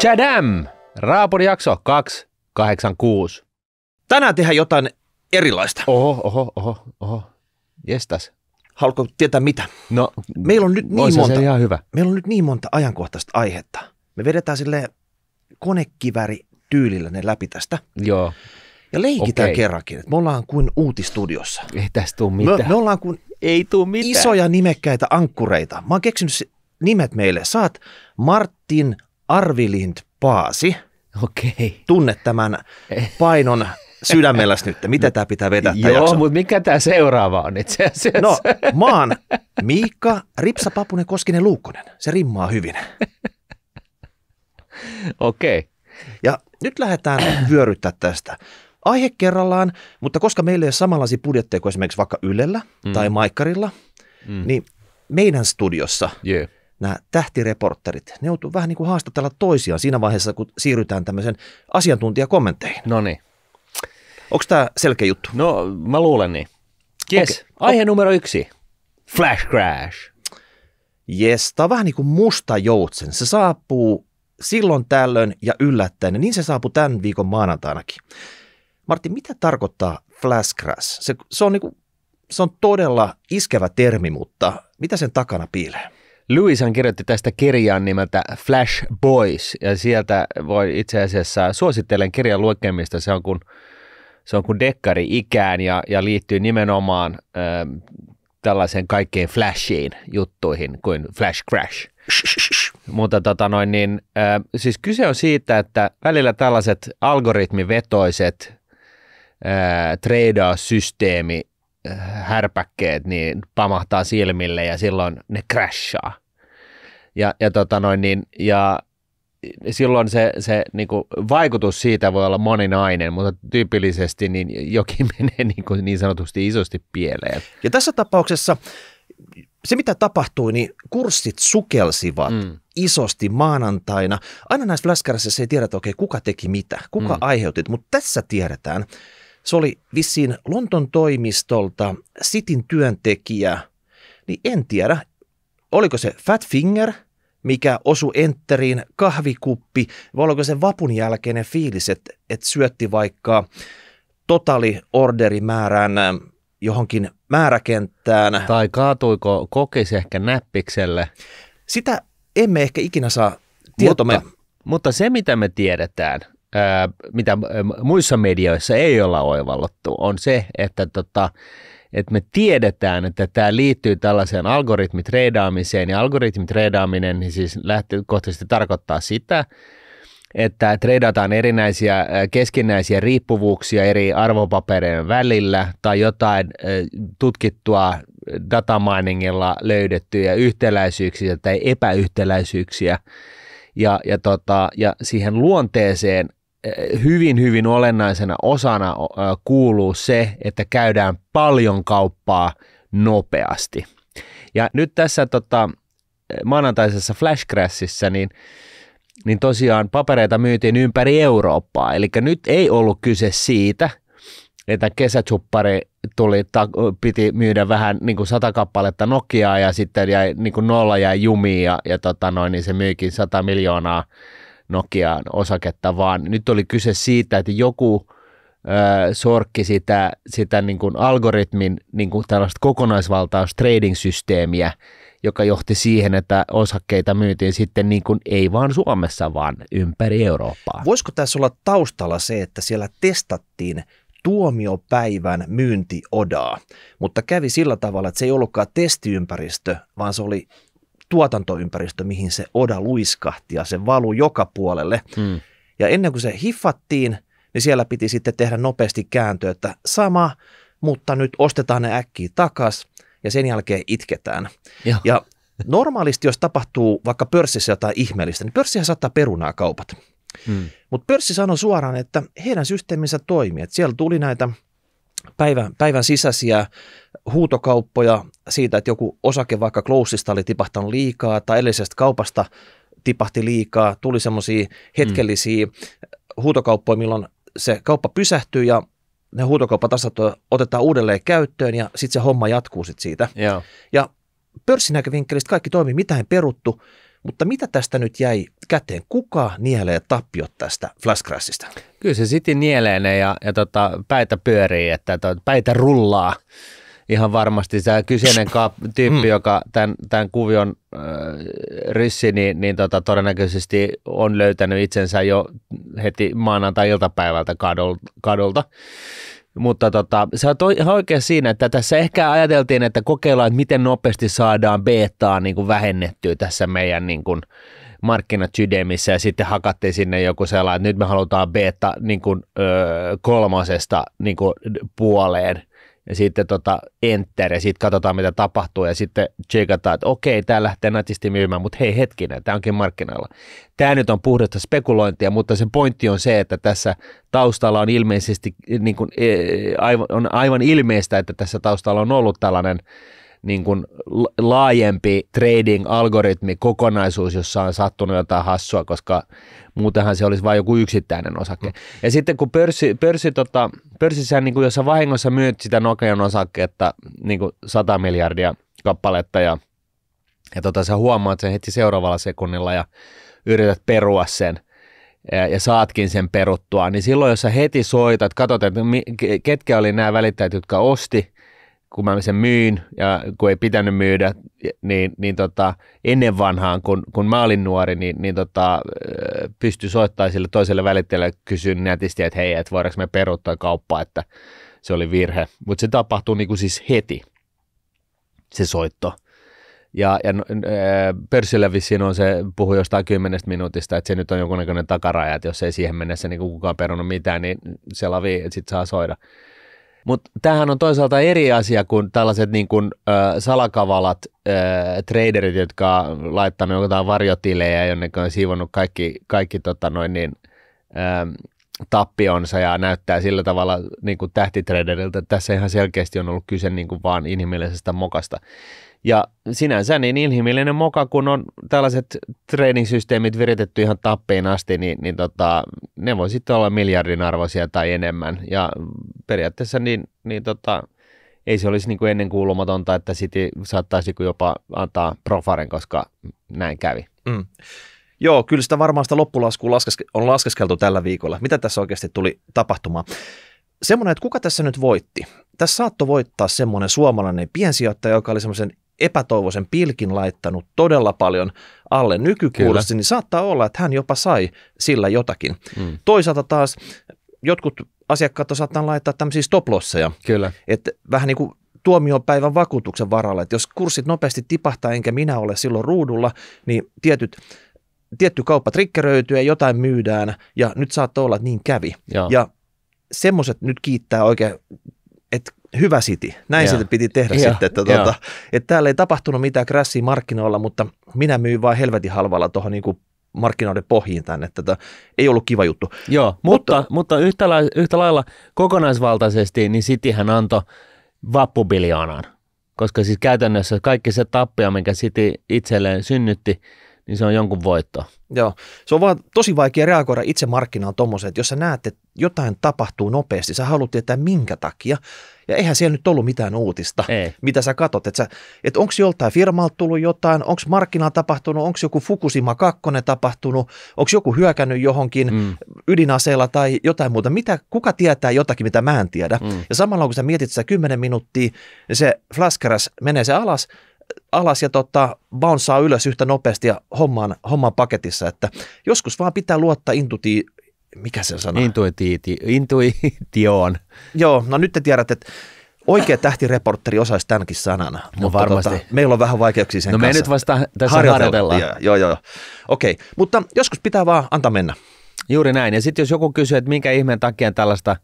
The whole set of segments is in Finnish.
Chadam! Raapuri jakso 286. Tänään tehdään jotain erilaista. Oho, oho, oho, oho. Jestas. Haluatko tietää mitä? No, Meillä on nyt niin monta, se ihan hyvä. meillä on nyt niin monta ajankohtaista aihetta. Me vedetään sille konekiväri tyylillä ne läpi tästä. Joo, Ja leikitään Okei. kerrankin, että me ollaan kuin uutistudiossa. ei tästä tuu Me, mitään. me ollaan kuin ei tuu mitään. isoja nimekkäitä ankkureita. Mä oon keksinyt nimet meille. Saat Martin Arvilind Paasi. Okei. Tunne tämän painon sydämelläsi nyt. Mitä tämä pitää vetää Joo, jakso? mutta mikä tämä seuraava on itse asiassa? No, oon Miikka Ripsa Papunen Koskinen Luukkonen. Se rimmaa hyvin. Okei. Ja nyt lähdetään vyöryttää tästä. Aihe kerrallaan, mutta koska meillä ei ole samanlaisia budjetteja kuin esimerkiksi vaikka Ylellä mm. tai Maikkarilla, Mm. niin meidän studiossa Jee. Nämä tähtireporterit, ne joutuu vähän niin kuin haastatella toisiaan siinä vaiheessa, kun siirrytään tämmöisen asiantuntijakommentteihin. No niin. Onko tämä selkeä juttu? No, mä luulen niin. Yes. Okei. Aihe numero yksi. Flash Crash. Jes, tämä on vähän niin kuin musta joutsen. Se saapuu silloin tällöin ja yllättäen, ja niin se saapuu tämän viikon maanantainakin. Martti, mitä tarkoittaa flash crash? Se, se, on, niin kuin, se on todella iskevä termi, mutta mitä sen takana piilee? Lewishan kirjoitti tästä kirjan nimeltä Flash Boys, ja sieltä voi itse asiassa, suosittelen kirjan lukemista, se on kun, se on kun dekkari ikään ja, ja liittyy nimenomaan äh, tällaiseen kaikkein flashiin juttuihin kuin Flash Crash. Mutta tota noin, niin, äh, siis kyse on siitä, että välillä tällaiset algoritmivetoiset äh, treidaussysteemi äh, härpäkkeet niin pamahtaa silmille ja silloin ne crashaa. Ja, ja, tota noin, niin, ja silloin se, se niin kuin vaikutus siitä voi olla moninainen, mutta tyypillisesti niin jokin menee niin, kuin niin sanotusti isosti pieleen. Ja tässä tapauksessa se, mitä tapahtui, niin kurssit sukelsivat mm. isosti maanantaina. Aina näissä fläskärissä ei tiedä, että okei, kuka teki mitä, kuka Mm. mm. aiheutti, mutta tässä tiedetään. Se oli vissiin Lonton toimistolta Sitin työntekijä, niin en tiedä, oliko se Fat Finger, mikä osui enteriin, kahvikuppi, vai oliko se vapun jälkeinen fiilis, että, että syötti vaikka totaliorderimäärän äh, johonkin määräkenttään. Tai kaatuiko kokis ehkä näppikselle. Sitä emme ehkä ikinä saa tietomme. Mutta, mutta se, mitä me tiedetään, mitä muissa medioissa ei olla oivallottu, on se, että, tota, että me tiedetään, että tämä liittyy tällaiseen algoritmitreidaamiseen, ja algoritmitreidaaminen niin siis lähtökohtaisesti tarkoittaa sitä, että treidataan erinäisiä keskinäisiä riippuvuuksia eri arvopapereiden välillä tai jotain tutkittua dataminingilla löydettyjä yhtäläisyyksiä tai epäyhtäläisyyksiä. Ja, ja, tota, ja siihen luonteeseen hyvin, hyvin olennaisena osana eh, kuuluu se, että käydään paljon kauppaa nopeasti. Ja nyt tässä tota, maanantaisessa Flash Crashissa, niin, niin tosiaan papereita myytiin ympäri Eurooppaa. Eli nyt ei ollut kyse siitä, että kesächuppari tuli, ta, piti myydä vähän niin kuin sata kappaletta Nokiaa ja sitten jäi, niin kuin nolla jäi jumiin ja, ja tota noin, niin se myykin 100 miljoonaa Nokian osaketta, vaan nyt oli kyse siitä, että joku ö, sorkki sitä, sitä niin kuin algoritmin niin kuin tällaista kokonaisvaltaus trading-systeemiä, joka johti siihen, että osakkeita myytiin sitten niin kuin ei vaan Suomessa, vaan ympäri Eurooppaa. Voisiko tässä olla taustalla se, että siellä testattiin tuomiopäivän myyntiodaa, mutta kävi sillä tavalla, että se ei ollutkaan testiympäristö, vaan se oli tuotantoympäristö, mihin se oda luiskahti ja se valui joka puolelle. Hmm. Ja ennen kuin se hiffattiin, niin siellä piti sitten tehdä nopeasti kääntö, että sama, mutta nyt ostetaan ne äkkiä takas ja sen jälkeen itketään. Joo. Ja normaalisti, jos tapahtuu vaikka pörssissä jotain ihmeellistä, niin pörssihän saattaa perunaa kaupat. Hmm. Mutta pörssi sanoi suoraan, että heidän systeeminsä toimii. Että siellä tuli näitä päivän, päivän sisäisiä huutokauppoja siitä, että joku osake vaikka Closesta oli tipahtanut liikaa tai edellisestä kaupasta tipahti liikaa. Tuli semmoisia hetkellisiä huutokauppoja, milloin se kauppa pysähtyy ja ne huutokauppatasat otetaan uudelleen käyttöön ja sitten se homma jatkuu sit siitä. Joo. Ja pörssinäkövinkkelistä kaikki toimii, mitään peruttu, Mutta mitä tästä nyt jäi käteen? Kuka nielee tappiot tästä Flash Crashista? Kyllä se City nielee ne ja, ja tota, päitä pyörii, että to, päitä rullaa ihan varmasti. Tämä kyseinen kaap- tyyppi, mm. joka tämän, tämän kuvion äh, ryssi, niin, niin tota, todennäköisesti on löytänyt itsensä jo heti maanantai-iltapäivältä kadulta. Mutta tota, sä oot oikein siinä, että tässä ehkä ajateltiin, että kokeillaan, että miten nopeasti saadaan betaa niin kuin vähennettyä tässä meidän niin kuin, markkinat sydämissä ja sitten hakattiin sinne joku sellainen, että nyt me halutaan beta niin kuin, ö, kolmosesta niin kuin, puoleen ja sitten tota enter ja sitten katsotaan mitä tapahtuu ja sitten tsekataan, että okei, tämä lähtee natisti myymään, mutta hei hetkinen, tämä onkin markkinoilla. Tämä nyt on puhdasta spekulointia, mutta se pointti on se, että tässä taustalla on ilmeisesti, niin kuin, e, aivan, on aivan ilmeistä, että tässä taustalla on ollut tällainen niin kuin laajempi trading-algoritmi kokonaisuus, jossa on sattunut jotain hassua, koska muutenhan se olisi vain joku yksittäinen osake. Mm. Ja sitten kun pörssi, pörssi tota, pörssissä, niin kuin jos sä vahingossa myyt sitä Nokian osakkeetta niin kuin 100 miljardia kappaletta ja, ja tota, sä huomaat sen heti seuraavalla sekunnilla ja yrität perua sen ja, ja saatkin sen peruttua, niin silloin jos sä heti soitat, katsot, että ketkä oli nämä välittäjät, jotka osti, kun mä sen myyn ja kun ei pitänyt myydä, niin, niin tota, ennen vanhaan, kun, kun mä olin nuori, niin, niin tota, pystyi soittamaan sille toiselle välittäjälle kysyä nätisti, että hei, että voidaanko me peruuttaa kauppaa, että se oli virhe. Mutta se tapahtuu niin kuin siis heti, se soitto. Ja, ja pörssillä vissiin on se, puhu jostain kymmenestä minuutista, että se nyt on jonkunnäköinen takaraja, että jos ei siihen mennessä niin kukaan perunut mitään, niin se lavi, että sitten saa soida. Mutta tämähän on toisaalta eri asia kuin tällaiset niin kuin, äh, salakavalat äh, traderit, jotka on laittanut jotain varjotilejä, jonne on siivonnut kaikki, kaikki tota noin niin, äh, tappionsa ja näyttää sillä tavalla niin kuin tähtitraderilta. Tässä ihan selkeästi on ollut kyse niin kuin vaan inhimillisestä mokasta. Ja sinänsä niin inhimillinen moka, kun on tällaiset training-systeemit viritetty ihan tappiin asti, niin, niin tota, ne voi sitten olla miljardin arvoisia tai enemmän. Ja periaatteessa niin, niin tota, ei se olisi niin kuin ennen kuulumatonta, että City saattaisi jopa antaa profaren, koska näin kävi. Mm. Joo, kyllä sitä varmaan sitä loppulaskua on laskeskeltu tällä viikolla. Mitä tässä oikeasti tuli tapahtumaan? Semmoinen, että kuka tässä nyt voitti? Tässä saattoi voittaa semmoinen suomalainen piensijoittaja, joka oli semmoisen epätoivoisen pilkin laittanut todella paljon alle nykykurssin, niin saattaa olla, että hän jopa sai sillä jotakin. Mm. Toisaalta taas jotkut asiakkaat saattaa laittaa tämmöisiä stoplosseja. Kyllä. Että vähän niin kuin tuomiopäivän vakuutuksen varalla, että jos kurssit nopeasti tipahtaa enkä minä ole silloin ruudulla, niin tietyt tietty kauppa trikkeröityy ja jotain myydään ja nyt saattaa olla, että niin kävi. Joo. Ja semmoiset nyt kiittää oikein, että hyvä City. Näin Joo. piti tehdä Joo. sitten, että, tuota, että täällä ei tapahtunut mitään crashia markkinoilla, mutta minä myin vain helvetin halvalla tuohon niin markkinoiden pohjiin tänne. Tätä ei ollut kiva juttu. Joo, mutta, mutta, mutta yhtä, lailla, yhtä lailla kokonaisvaltaisesti niin Cityhän antoi vappubiljoonan, koska siis käytännössä kaikki se tappia, minkä City itselleen synnytti, niin se on jonkun voitto. Joo, se on vaan tosi vaikea reagoida itse markkinaan tuommoiseen, että jos sä näet, että jotain tapahtuu nopeasti, sä haluat tietää minkä takia, ja eihän siellä nyt ollut mitään uutista, Ei. mitä sä katot, että, että onko joltain firmalta tullut jotain, onko markkinaan tapahtunut, onko joku Fukushima 2 tapahtunut, onko joku hyökännyt johonkin mm. ydinaseella tai jotain muuta, mitä, kuka tietää jotakin, mitä mä en tiedä. Mm. Ja samalla kun sä mietit sitä 10 minuuttia, niin se flaskeras menee se alas, alas ja tota, bounceaa ylös yhtä nopeasti ja hommaan, hommaan paketissa, että joskus vaan pitää luottaa intuti, mikä se sana? Intuitiiti, intuitioon. Joo, no nyt te tiedät, että oikea tähtireportteri osaisi tämänkin sanan. No mutta varmasti. Tota, meillä on vähän vaikeuksia sen no kanssa. me nyt vasta tässä harjoitellaan. Joo, joo, joo. Okei, mutta joskus pitää vaan antaa mennä. Juuri näin. Ja sitten jos joku kysyy, että minkä ihmeen takia tällaista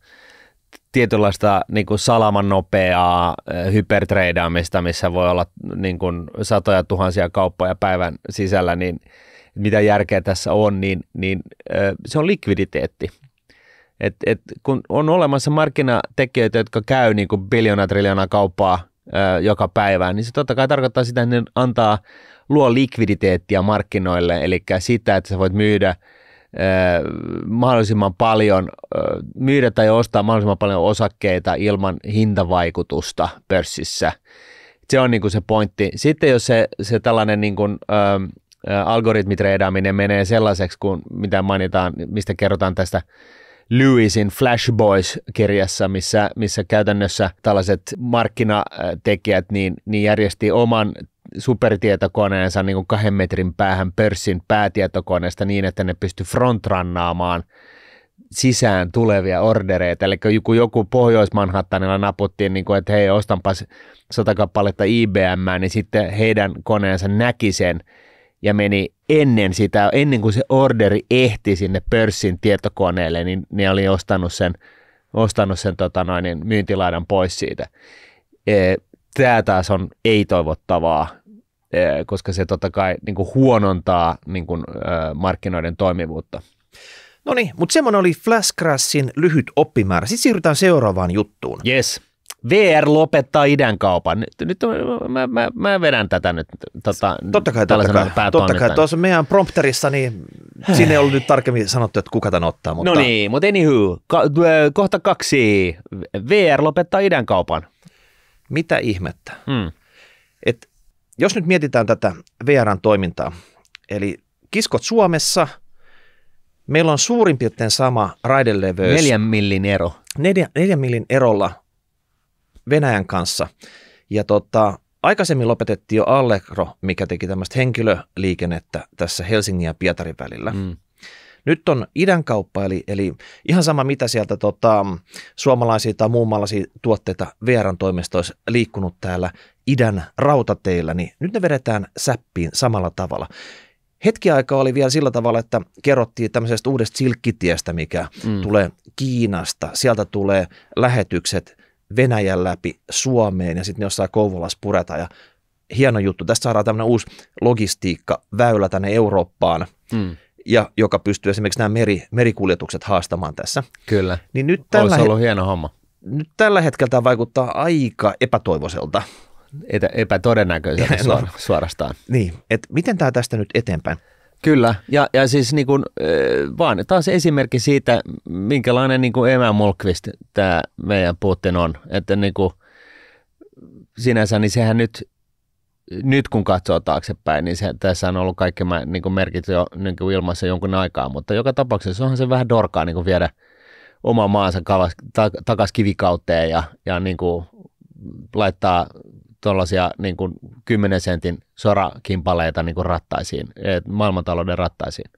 tietynlaista niin kuin salaman nopeaa hypertreidaamista, missä voi olla niin kuin satoja tuhansia kauppoja päivän sisällä, niin mitä järkeä tässä on, niin, niin se on likviditeetti. Et, et, kun on olemassa markkinatekijöitä, jotka käy niin kuin biljona triljona kauppaa ö, joka päivä, niin se totta kai tarkoittaa sitä, että ne antaa, luo likviditeettiä markkinoille, eli sitä, että sä voit myydä – mahdollisimman paljon, myydä tai ostaa mahdollisimman paljon osakkeita ilman hintavaikutusta pörssissä. Se on niin kuin se pointti. Sitten jos se, se tällainen niin kuin, algoritmitreidaaminen menee sellaiseksi, kuin mitä mainitaan, mistä kerrotaan tästä Lewisin Flash Boys-kirjassa, missä, missä käytännössä tällaiset markkinatekijät niin, niin järjesti oman supertietokoneensa niin kuin kahden metrin päähän pörssin päätietokoneesta niin, että ne pysty frontrannaamaan sisään tulevia ordereita. Eli kun joku Pohjois-Manhattanilla naputtiin, niin kuin, että hei, ostanpas sata kappaletta IBM, niin sitten heidän koneensa näki sen ja meni ennen sitä, ennen kuin se orderi ehti sinne pörssin tietokoneelle, niin ne oli ostanut sen, ostanut sen tota noin, niin myyntilaidan pois siitä. Tämä taas on ei-toivottavaa, koska se totta kai niin kuin huonontaa niin kuin, markkinoiden toimivuutta. No niin, mutta semmoinen oli Flash Crashin lyhyt oppimäärä. Sitten siirrytään seuraavaan juttuun. Yes. VR lopettaa idän kaupan. Nyt, nyt mä, mä, mä vedän tätä nyt tota, totta kai, totta kai, totta kai. Tuossa meidän prompterissa, niin siinä ei ollut nyt tarkemmin sanottu, että kuka tämän ottaa. Mutta... No niin, mutta anywho, kohta kaksi. VR lopettaa idän kaupan. Mitä ihmettä? Hmm. Et jos nyt mietitään tätä VRn toimintaa, eli kiskot Suomessa, meillä on suurin piirtein sama raideleveys. Neljän millin ero. Neljän, neljän millin erolla Venäjän kanssa. Ja tota, aikaisemmin lopetettiin jo Allegro, mikä teki tämmöistä henkilöliikennettä tässä Helsingin ja Pietarin välillä. Mm. Nyt on idän kauppa, eli, eli ihan sama mitä sieltä tota, suomalaisia tai muunmaalaisia tuotteita VRn toimesta olisi liikkunut täällä idän rautateillä, niin nyt ne vedetään säppiin samalla tavalla. Hetki aikaa oli vielä sillä tavalla, että kerrottiin tämmöisestä uudesta silkkitiestä, mikä mm. tulee Kiinasta. Sieltä tulee lähetykset Venäjän läpi Suomeen ja sitten ne jossain Kouvolassa pureta ja hieno juttu. Tästä saadaan tämmöinen uusi logistiikka, väylä tänne Eurooppaan, mm. Ja joka pystyy esimerkiksi nämä meri, merikuljetukset haastamaan tässä. Kyllä, niin nyt tällä Olisi ollut hieno homma. Nyt tällä hetkellä tämä vaikuttaa aika epätoivoiselta. Etä, epätodennäköiseltä no, suorastaan. Niin, että miten tämä tästä nyt eteenpäin? Kyllä, ja, ja siis niin kuin, vaan taas esimerkki siitä, minkälainen niin kuin Emä Molkvist tämä meidän Putin on. Että niin kuin, sinänsä, niin sehän nyt, nyt kun katsoo taaksepäin, niin se, tässä on ollut kaikki niin kuin merkit jo niin kuin ilmassa jonkun aikaa, mutta joka tapauksessa onhan se vähän dorkaa niin kuin viedä oma maansa takaisin kivikauteen ja, ja niin kuin laittaa tuollaisia niin kuin 10 sentin sorakimpaleita niin kuin rattaisiin, maailmantalouden rattaisiin.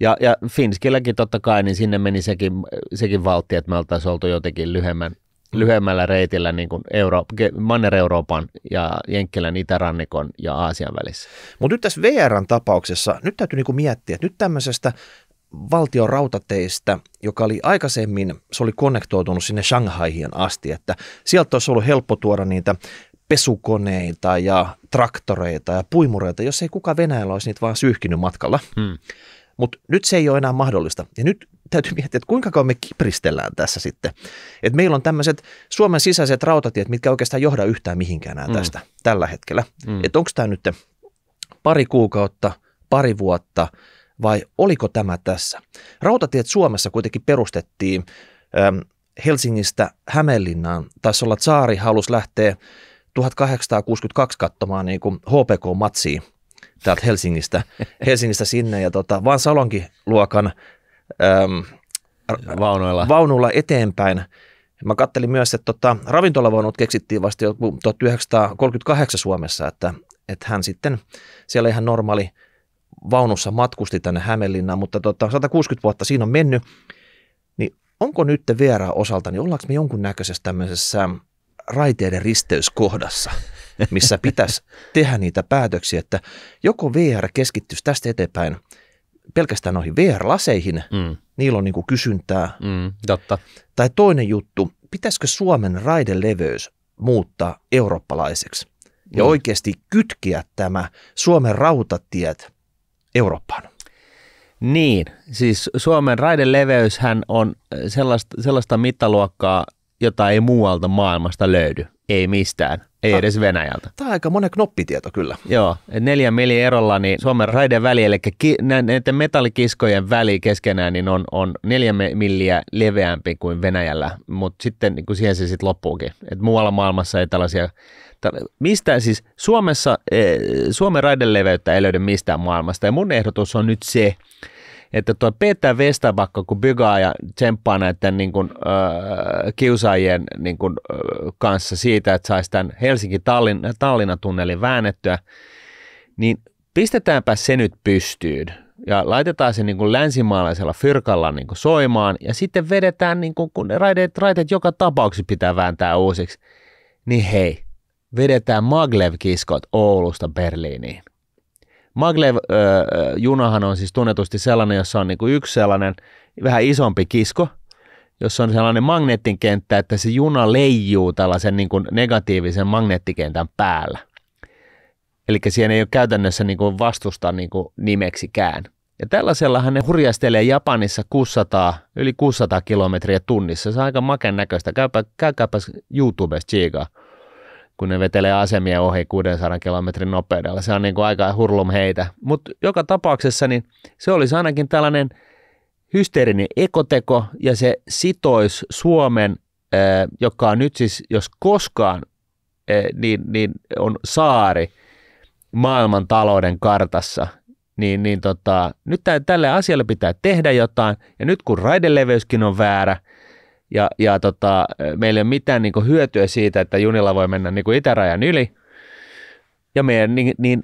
Ja, ja Finskilläkin totta kai, niin sinne meni sekin, sekin valtti, että me oltaisiin oltu jotenkin lyhyemmän, lyhyemmällä reitillä niin kuin Euro, Manner-Euroopan ja Jenkkilän itärannikon ja Aasian välissä. Mutta nyt tässä VRn tapauksessa, nyt täytyy niin kuin miettiä, että nyt tämmöisestä valtion rautateistä, joka oli aikaisemmin, se oli konnektoitunut sinne Shanghaihin asti, että sieltä olisi ollut helppo tuoda niitä pesukoneita ja traktoreita ja puimureita, jos ei kuka Venäjällä olisi niitä vaan syyhkinyt matkalla. Hmm. Mutta nyt se ei ole enää mahdollista. Ja nyt täytyy miettiä, että kuinka kauan me kipristellään tässä sitten. Että meillä on tämmöiset Suomen sisäiset rautatiet, mitkä oikeastaan johda yhtään mihinkään enää hmm. tästä tällä hetkellä. Hmm. Että onko tämä nyt pari kuukautta, pari vuotta vai oliko tämä tässä? Rautatiet Suomessa kuitenkin perustettiin ähm, Helsingistä Hämeenlinnaan. Taisi olla, että Saari halusi lähteä 1862 katsomaan niin kuin HPK-matsia täältä Helsingistä, Helsingistä sinne ja tota, vaan Salonkin luokan äm, vaunuilla. vaunuilla eteenpäin. Mä kattelin myös, että tota, ravintolavaunut keksittiin vasta jo 1938 Suomessa, että, että hän sitten siellä ihan normaali vaunussa matkusti tänne Hämeenlinnaan, mutta tota, 160 vuotta siinä on mennyt, niin onko nyt VR osalta, niin ollaanko me jonkunnäköisessä tämmöisessä raiteiden risteyskohdassa, missä pitäisi tehdä niitä päätöksiä, että joko VR keskittyisi tästä eteenpäin pelkästään noihin VR-laseihin, mm. niillä on niin kuin kysyntää. Mm, totta. Tai toinen juttu, pitäisikö Suomen raideleveys muuttaa eurooppalaiseksi ja mm. oikeasti kytkeä tämä Suomen rautatiet Eurooppaan? Niin, siis Suomen raideleveyshän on sellaista, sellaista mittaluokkaa, jota ei muualta maailmasta löydy. Ei mistään. Ei edes Venäjältä. Tämä on aika monen knoppitieto kyllä. Joo, neljä mili erolla niin Suomen raiden väli, eli ki, näiden metallikiskojen väli keskenään niin on, on neljä milliä leveämpi kuin Venäjällä, mutta sitten niin kuin siihen se sitten loppuukin. Et muualla maailmassa ei tällaisia Mistä siis Suomessa, eh, Suomen raideleveyttä ei löydy mistään maailmasta. Ja mun ehdotus on nyt se, että tuo Peter Westerbakka, kun bygaa ja tsemppaa näiden niin kuin, äh, kiusaajien niin kuin, äh, kanssa siitä, että saisi tämän Helsinki-Tallinnan tunnelin väännettyä, niin pistetäänpä se nyt pystyyn ja laitetaan se niin kuin länsimaalaisella fyrkalla niin kuin soimaan ja sitten vedetään, niin kuin, kun raiteet, raiteet joka tapauksessa pitää vääntää uusiksi, niin hei, vedetään Maglev-kiskot Oulusta Berliiniin. Maglev-junahan on siis tunnetusti sellainen, jossa on niin kuin yksi sellainen vähän isompi kisko, jossa on sellainen magneettikenttä, että se juna leijuu tällaisen niin kuin negatiivisen magneettikentän päällä. Eli siihen ei ole käytännössä niin kuin vastusta niin kuin nimeksikään. Ja tällaisellahan ne hurjastelee Japanissa 600, yli 600 kilometriä tunnissa. Se on aika maken näköistä. Käykää, käykääpä YouTubesta chiikaa, kun ne vetelee asemia ohi 600 kilometrin nopeudella. Se on niin kuin aika hurlum heitä. Mutta joka tapauksessa niin se olisi ainakin tällainen hysteerinen ekoteko ja se sitoisi Suomen, joka on nyt siis, jos koskaan, niin, niin on saari – maailman talouden kartassa, niin, niin tota, nyt tälle asialle pitää tehdä jotain, ja nyt kun raideleveyskin on väärä, ja, ja tota, meillä ei ole mitään niin hyötyä siitä, että junilla voi mennä niin itärajan yli, ja meidän, niin, niin,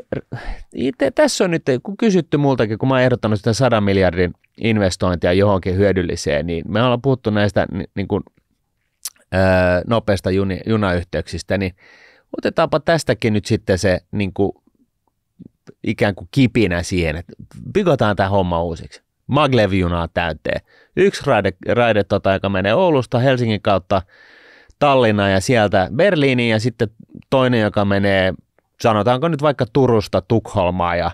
niin tässä on nyt, kun kysytty multakin, kun mä oon ehdottanut sitä 100 miljardin investointia johonkin hyödylliseen, niin me ollaan puhuttu näistä niin kuin, ää, nopeista juni, junayhteyksistä, niin otetaanpa tästäkin nyt sitten se niin kuin ikään kuin kipinä siihen, että pigotaan tämä homma uusiksi. Maglev-junaa täyteen. Yksi raide, raide tota, joka menee Oulusta Helsingin kautta Tallinna ja sieltä Berliiniin ja sitten toinen, joka menee, sanotaanko nyt vaikka Turusta Tukholmaa ja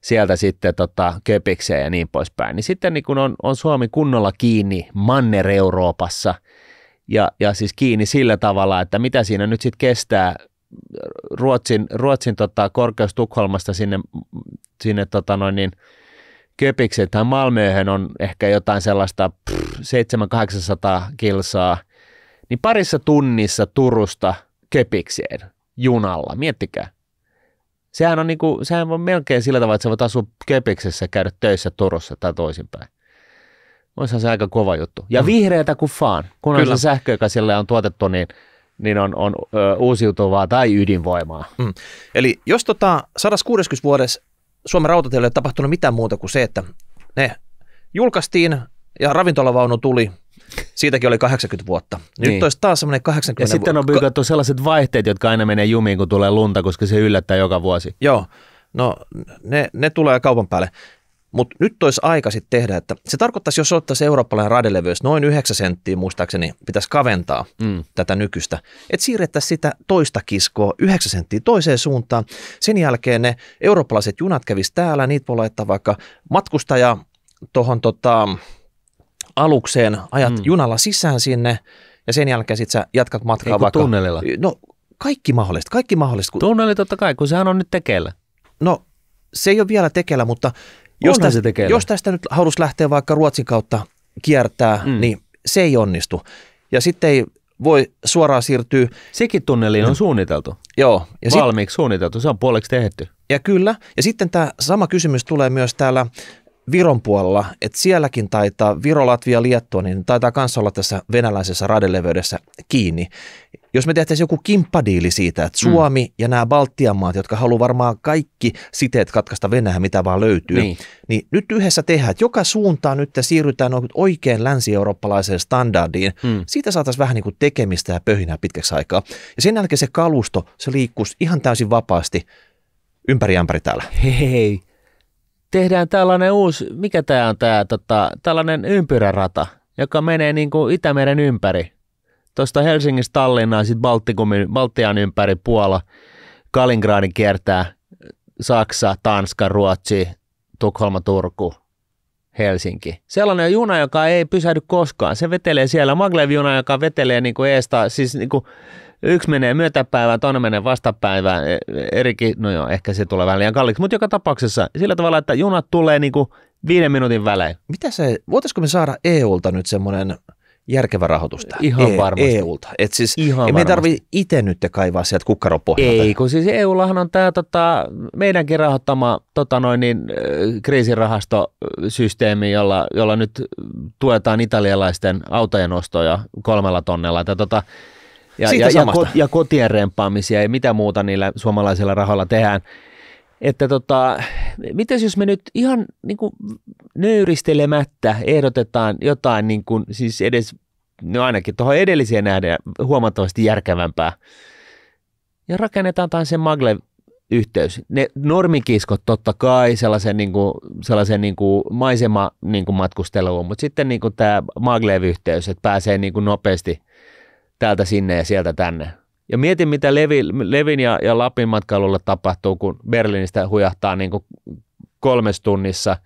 sieltä sitten tota, Köpikseen ja niin poispäin. Niin sitten niin kun on, on Suomi kunnolla kiinni Manner-Euroopassa ja, ja siis kiinni sillä tavalla, että mitä siinä nyt sitten kestää Ruotsin, Ruotsin tota, korkeus Tukholmasta sinne, sinne tota noin niin, Köpiksen tai Malmööhön on ehkä jotain sellaista 700-800 kilsaa, niin parissa tunnissa Turusta Köpikseen junalla, miettikää. Sehän on, niinku, sehän on melkein sillä tavalla, että sä voit asua Köpiksessä ja käydä töissä Turussa tai toisinpäin. Olisihan se aika kova juttu. Ja mm. vihreätä kuin faan, kun on se sähkö, joka siellä on tuotettu, niin niin on, on ö, uusiutuvaa tai ydinvoimaa. Mm. Eli jos tota 160 vuodessa Suomen rautateille ei tapahtunut mitään muuta kuin se, että ne julkaistiin ja ravintolavaunu tuli, siitäkin oli 80 vuotta. Nyt niin. olisi taas semmoinen 80 Ja vu- sitten on pyykattu sellaiset vaihteet, jotka aina menee jumiin, kun tulee lunta, koska se yllättää joka vuosi. Joo, no ne, ne tulee kaupan päälle. Mutta nyt olisi aika sitten tehdä, että se tarkoittaisi, jos ottaisiin eurooppalainen radelevyys noin 9 senttiä muistaakseni pitäisi kaventaa mm. tätä nykyistä, että siirrettäisiin sitä toista kiskoa 9 senttiä toiseen suuntaan. Sen jälkeen ne eurooppalaiset junat kävis täällä, niitä voi laittaa vaikka matkustaja tuohon tota, alukseen, ajat mm. junalla sisään sinne ja sen jälkeen sitten sä jatkat matkaa Eiku vaikka... tunnelilla? No kaikki mahdollista, kaikki mahdollista. Kun... Tunneli totta kai, kun sehän on nyt tekeillä. No se ei ole vielä tekeillä, mutta jos, tästä, jos tästä nyt halusi lähteä vaikka Ruotsin kautta kiertää, mm. niin se ei onnistu. Ja sitten ei voi suoraan siirtyä. Sekin tunneli on mm. suunniteltu. Joo. Ja Valmiiksi sit, suunniteltu, se on puoleksi tehty. Ja kyllä. Ja sitten tämä sama kysymys tulee myös täällä Viron puolella, että sielläkin taitaa, Viro, Latvia, Liettua, niin taitaa kanssa olla tässä venäläisessä radeleveydessä kiinni. Jos me tehtäisiin joku kimppadiili siitä, että mm. Suomi mm. ja nämä Baltian maat, jotka haluaa varmaan kaikki siteet katkaista Venäjä, mitä vaan löytyy, niin, niin nyt yhdessä tehdään, että joka suuntaan nyt siirrytään oikein länsi-eurooppalaiseen standardiin. Mm. Siitä saataisiin vähän niin kuin tekemistä ja pöhinää pitkäksi aikaa. Ja sen jälkeen se kalusto, se liikkuisi ihan täysin vapaasti ympäri ämpäri täällä. Hei, tehdään tällainen uusi, mikä tämä on tämä, tota, tällainen ympyrärata, joka menee niin kuin Itämeren ympäri. Tuosta Helsingistä Tallinnaan, sitten Baltian ympäri Puola, Kaliningradin kiertää Saksa, Tanska, Ruotsi, Tukholma, Turku, Helsinki. Sellainen juna, joka ei pysähdy koskaan. Se vetelee siellä. Maglev-juna, joka vetelee niin kuin eesta, siis niin kuin yksi menee myötäpäivään, toinen menee vastapäivään, e, erikin, no joo, ehkä se tulee vähän liian kalliiksi, mutta joka tapauksessa sillä tavalla, että junat tulee niin kuin viiden minuutin välein. Mitä se, voitaisiko me saada EUlta nyt semmoinen järkevä rahoitusta. Ihan varmasti. EUlta. Et siis Ihan ei me varmasti. tarvi itse nyt kaivaa sieltä kukkaropohjalta. Ei, kun siis EUllahan on tämä tota, meidänkin rahoittama tota noin, niin, kriisirahastosysteemi, jolla, jolla nyt tuetaan italialaisten autojen ostoja kolmella tonnella. Että, tota, ja, Siitä ja, ja, ko- ja kotien rempaamisia ja mitä muuta niillä suomalaisilla rahoilla tehdään. Että tota, mitäs jos me nyt ihan niin kuin nöyristelemättä ehdotetaan jotain niin kuin, siis edes, no ainakin tuohon edelliseen nähden huomattavasti järkevämpää. Ja rakennetaan taas se Maglev-yhteys. Ne normikiskot totta kai sellaisen, niin kuin, sellaisen niin kuin maisema niin kuin matkusteluun, mutta sitten niin kuin tämä Maglev-yhteys, että pääsee niin kuin nopeasti täältä sinne ja sieltä tänne. Ja mietin, mitä Levi, Levin ja, ja Lapin matkailulla tapahtuu, kun Berliinistä hujahtaa niin kuin kolmes tunnissa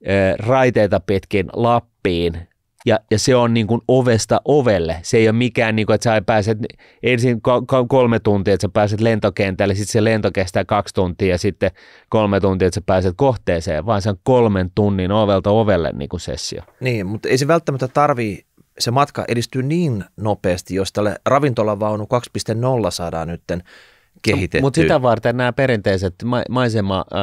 eh, raiteita pitkin Lappiin. Ja, ja se on niin kuin ovesta ovelle. Se ei ole mikään, niin kuin, että sä pääset ensin ko- ko- kolme tuntia, että sä pääset lentokentälle, sitten se lento kestää kaksi tuntia ja sitten kolme tuntia, että sä pääset kohteeseen, vaan se on kolmen tunnin ovelta ovelle niin kuin sessio. Niin, mutta ei se välttämättä tarvii se matka edistyy niin nopeasti, jos tälle ravintolavaunu 2.0 saadaan nyt kehitettyä. Mutta sitä varten nämä perinteiset ma- maisema äh,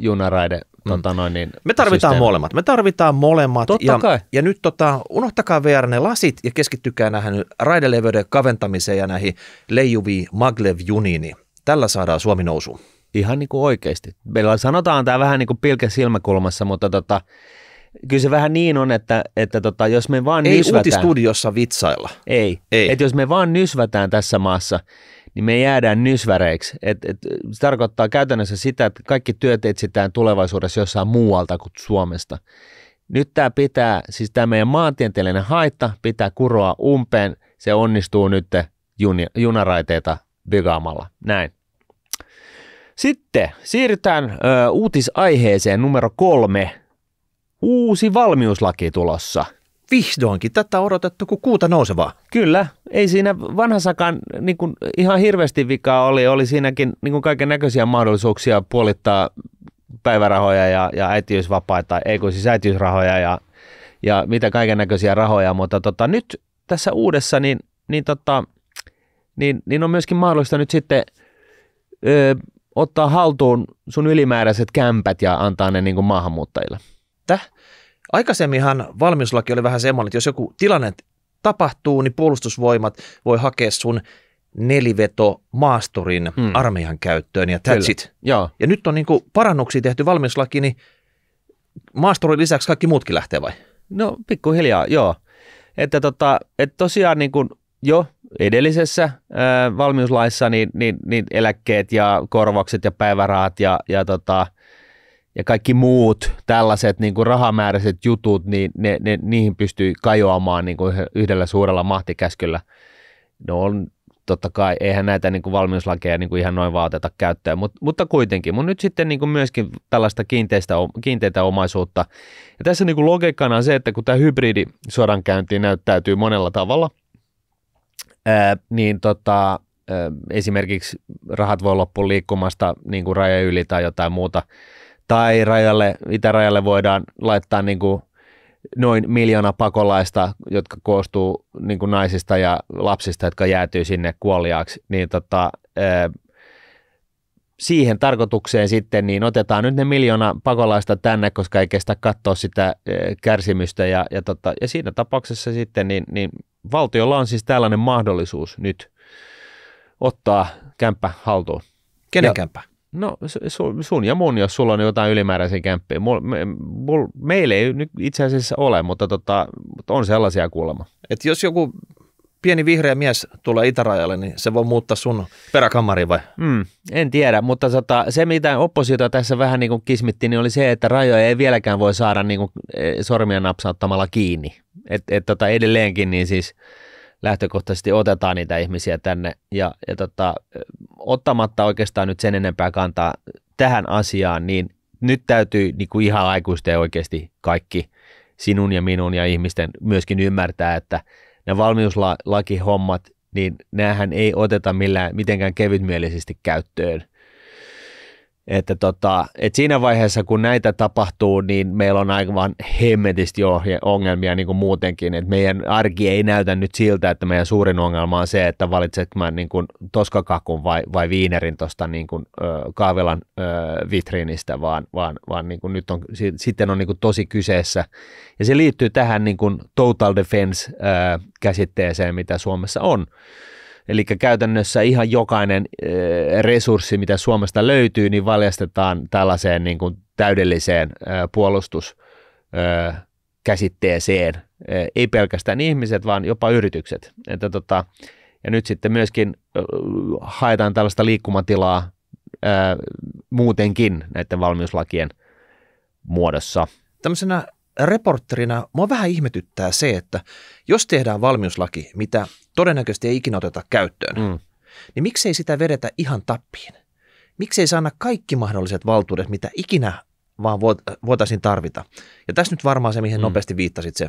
junaraide, mm. tota noin, niin Me tarvitaan systeemi. molemmat. Me tarvitaan molemmat. Totta ja, kai. ja nyt tota, unohtakaa VR ne lasit ja keskittykää näihin raideleveyden kaventamiseen ja näihin leijuviin maglev-juniin. niin Tällä saadaan Suomi nousuun. Ihan niin kuin oikeasti. Meillä sanotaan tämä vähän niin kuin pilke silmäkulmassa, mutta tota, kyllä se vähän niin on, että, että tota, jos me vaan Ei nysvätään, uutistudiossa vitsailla. ei, Ei. että jos me vaan nysvätään tässä maassa, niin me jäädään nysväreiksi. Et, et, se tarkoittaa käytännössä sitä, että kaikki työt etsitään tulevaisuudessa jossain muualta kuin Suomesta. Nyt tämä pitää, siis tämä meidän maantieteellinen haitta pitää kuroa umpeen. Se onnistuu nyt juni, junaraiteita bygaamalla. Näin. Sitten siirrytään ö, uutisaiheeseen numero kolme. Uusi valmiuslaki tulossa. Vihdoinkin tätä odotettu kuin kuuta nousevaa. Kyllä, ei siinä vanhassakaan niin kuin ihan hirveästi vikaa oli. Oli siinäkin niin kaiken näköisiä mahdollisuuksia puolittaa päivärahoja ja, ja äitiysvapaita, ei kun siis äitiysrahoja ja, ja mitä kaiken näköisiä rahoja, mutta tota, nyt tässä uudessa niin, niin, tota, niin, niin on myöskin mahdollista nyt sitten ö, ottaa haltuun sun ylimääräiset kämpät ja antaa ne niin kuin maahanmuuttajille. Täh? Aikaisemminhan valmiuslaki oli vähän semmoinen, että jos joku tilanne tapahtuu, niin puolustusvoimat voi hakea sun neliveto maasturin Hmm. hmm. armeijan käyttöön ja that's Kyllä. it. Joo, Ja nyt on niin kuin parannuksia tehty valmiuslaki, niin maasturin lisäksi kaikki muutkin lähtee vai? No pikkuhiljaa, joo. Että tota, et tosiaan niin kuin jo edellisessä ää, valmiuslaissa niin, niin, niin eläkkeet ja korvaukset ja päivärahat ja, ja, tota, ja kaikki muut tällaiset niin kuin rahamääräiset jutut, niin ne, ne, niihin pystyy kajoamaan niin kuin yhdellä suurella mahtikäskyllä. No on totta kai, eihän näitä niin kuin valmiuslakeja niin kuin ihan noin vaan oteta käyttöön, mutta, mutta kuitenkin. Mutta nyt sitten niin kuin myöskin tällaista kiinteistä, kiinteitä omaisuutta. Ja tässä niin kuin logiikkana on se, että kun tämä hybridisodankäynti näyttäytyy monella tavalla, ää, niin tota, ää, esimerkiksi rahat voi loppua liikkumasta niin kuin rajan yli tai jotain muuta, tai rajalle, itärajalle voidaan laittaa niin kuin noin miljoona pakolaista, jotka koostuu niin kuin naisista ja lapsista, jotka jäätyy sinne kuoliaaksi, niin tota, siihen tarkoitukseen sitten niin otetaan nyt ne miljoona pakolaista tänne, koska ei kestä katsoa sitä kärsimystä ja, ja, tota, ja siinä tapauksessa sitten niin, niin valtiolla on siis tällainen mahdollisuus nyt ottaa kämppä haltuun. Kenen Ja- kämpä? No su- sun ja mun, jos sulla on jotain ylimääräisiä kämppiä. Mul, me, mul, meillä ei nyt itse asiassa ole, mutta, tota, mutta on sellaisia kuulemma. Et jos joku pieni vihreä mies tulee itärajalle, niin se voi muuttaa sun peräkammariin vai? Mm, en tiedä, mutta tota, se mitä oppositio tässä vähän niin kuin kismitti, niin oli se, että rajoja ei vieläkään voi saada niin kuin, eh, sormia napsauttamalla kiinni. Et, et, tota, edelleenkin niin siis lähtökohtaisesti otetaan niitä ihmisiä tänne ja, ja tota, ottamatta oikeastaan nyt sen enempää kantaa tähän asiaan, niin nyt täytyy niin kuin ihan aikuisten oikeasti kaikki sinun ja minun ja ihmisten myöskin ymmärtää, että nämä valmiuslakihommat, niin näähän ei oteta millään, mitenkään kevytmielisesti käyttöön. Että tota, et siinä vaiheessa, kun näitä tapahtuu, niin meillä on aivan hemmetisti ongelmia niin kuin muutenkin. Et meidän arki ei näytä nyt siltä, että meidän suurin ongelma on se, että valitsetko mä niin kuin toskakakun vai, vai viinerin tuosta niin kuin, ö, vitriinistä, vaan, vaan, vaan niin kuin nyt on, sitten on niin kuin tosi kyseessä. Ja se liittyy tähän niin kuin total defense-käsitteeseen, mitä Suomessa on. Eli käytännössä ihan jokainen resurssi, mitä Suomesta löytyy, niin valjastetaan tällaiseen niin kuin täydelliseen puolustuskäsitteeseen. Ei pelkästään ihmiset, vaan jopa yritykset. Että tota, ja nyt sitten myöskin haetaan tällaista liikkumatilaa muutenkin näiden valmiuslakien muodossa. Tämmöisenä reporterina mua vähän ihmetyttää se, että jos tehdään valmiuslaki, mitä todennäköisesti ei ikinä oteta käyttöön, mm. niin miksei sitä vedetä ihan tappiin? Miksei saada kaikki mahdolliset valtuudet, mitä ikinä vaan voitaisiin tarvita? Ja tässä nyt varmaan se, mihin mm. nopeasti viittasit, se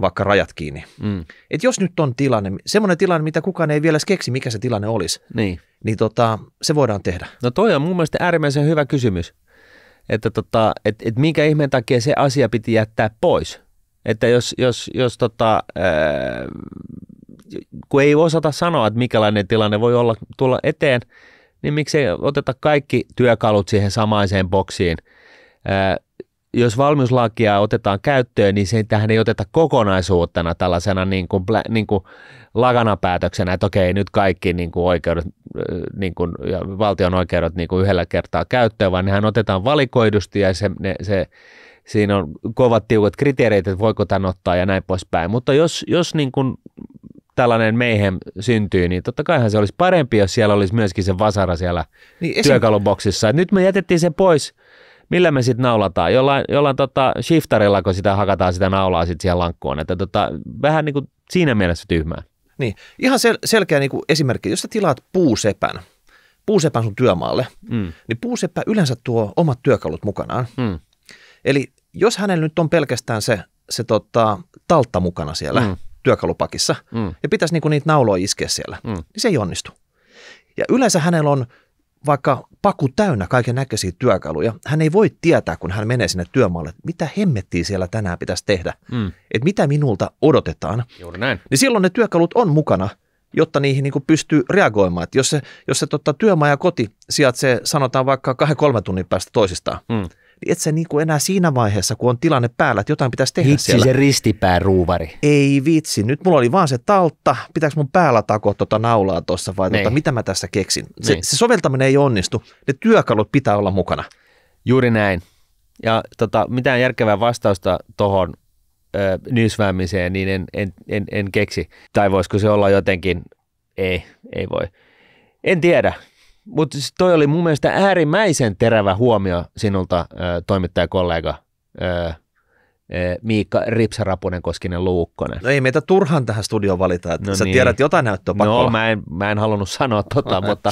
vaikka rajat kiinni. Mm. Et jos nyt on tilanne, semmoinen tilanne, mitä kukaan ei vielä keksi, mikä se tilanne olisi, niin, niin tota, se voidaan tehdä. No toi on mun mielestä äärimmäisen hyvä kysymys että tota, et, et minkä ihmeen takia se asia piti jättää pois. Että jos, jos, jos tota, ää, kun ei osata sanoa, että mikälainen tilanne voi olla tulla eteen, niin miksei oteta kaikki työkalut siihen samaiseen boksiin. Ää, jos valmiuslakia otetaan käyttöön, niin se tähän ei oteta kokonaisuutena tällaisena niin kuin, niin kuin laganapäätöksenä, että okei, nyt kaikki niin kuin oikeudet niin kuin, ja valtion oikeudet niin kuin yhdellä kertaa käyttöön, vaan nehän otetaan valikoidusti ja se, ne, se, siinä on kovat tiukat kriteerit, että voiko tämän ottaa ja näin poispäin. Mutta jos, jos niin kuin tällainen meihem syntyy, niin totta kaihan se olisi parempi, jos siellä olisi myöskin se vasara siellä niin esim... työkaluboksissa. nyt me jätettiin se pois, millä me sitten naulataan? Jollain, jollain tota shiftarilla, kun sitä hakataan sitä naulaa sitten siihen lankkuun. Että tota, vähän niin kuin siinä mielessä tyhmää. Niin, ihan sel- selkeä niin kuin esimerkki. Jos sä tilaat puusepän, puusepän sun työmaalle, mm. niin puuseppä yleensä tuo omat työkalut mukanaan. Mm. Eli jos hänellä nyt on pelkästään se, se tota, taltta mukana siellä mm. työkalupakissa mm. ja pitäisi niinku niitä nauloja iskeä siellä, mm. niin se ei onnistu. Ja yleensä hänellä on vaikka paku täynnä kaiken näköisiä työkaluja, hän ei voi tietää, kun hän menee sinne työmaalle, että mitä hemmettiä siellä tänään pitäisi tehdä, mm. että mitä minulta odotetaan. Juuri näin. Niin silloin ne työkalut on mukana, jotta niihin niin pystyy reagoimaan. Että jos se, jos se tota, työmaa ja koti sijaitsee, sanotaan vaikka kahden kolme tunnin päästä toisistaan, mm niin et sä niin kuin enää siinä vaiheessa, kun on tilanne päällä, että jotain pitäisi tehdä Hitsi siellä. se ristipääruuvari. Ei vitsi, nyt mulla oli vaan se taltta, pitääkö mun päällä takoa tuota naulaa tuossa vai tuota, mitä mä tässä keksin. Se, niin. se soveltaminen ei onnistu, ne työkalut pitää olla mukana. Juuri näin. Ja tota, mitään järkevää vastausta tuohon nysväämiseen, niin en, en, en, en keksi. Tai voisiko se olla jotenkin, ei, ei voi. En tiedä. Mutta toi oli mun mielestä äärimmäisen terävä huomio sinulta, toimittajakollega Miikka Ripsarapunen Koskinen Luukkonen. No ei meitä turhaan tähän studioon valita, että no sä niin. tiedät jotain näyttöä No mä en, mä en halunnut sanoa tota, mutta...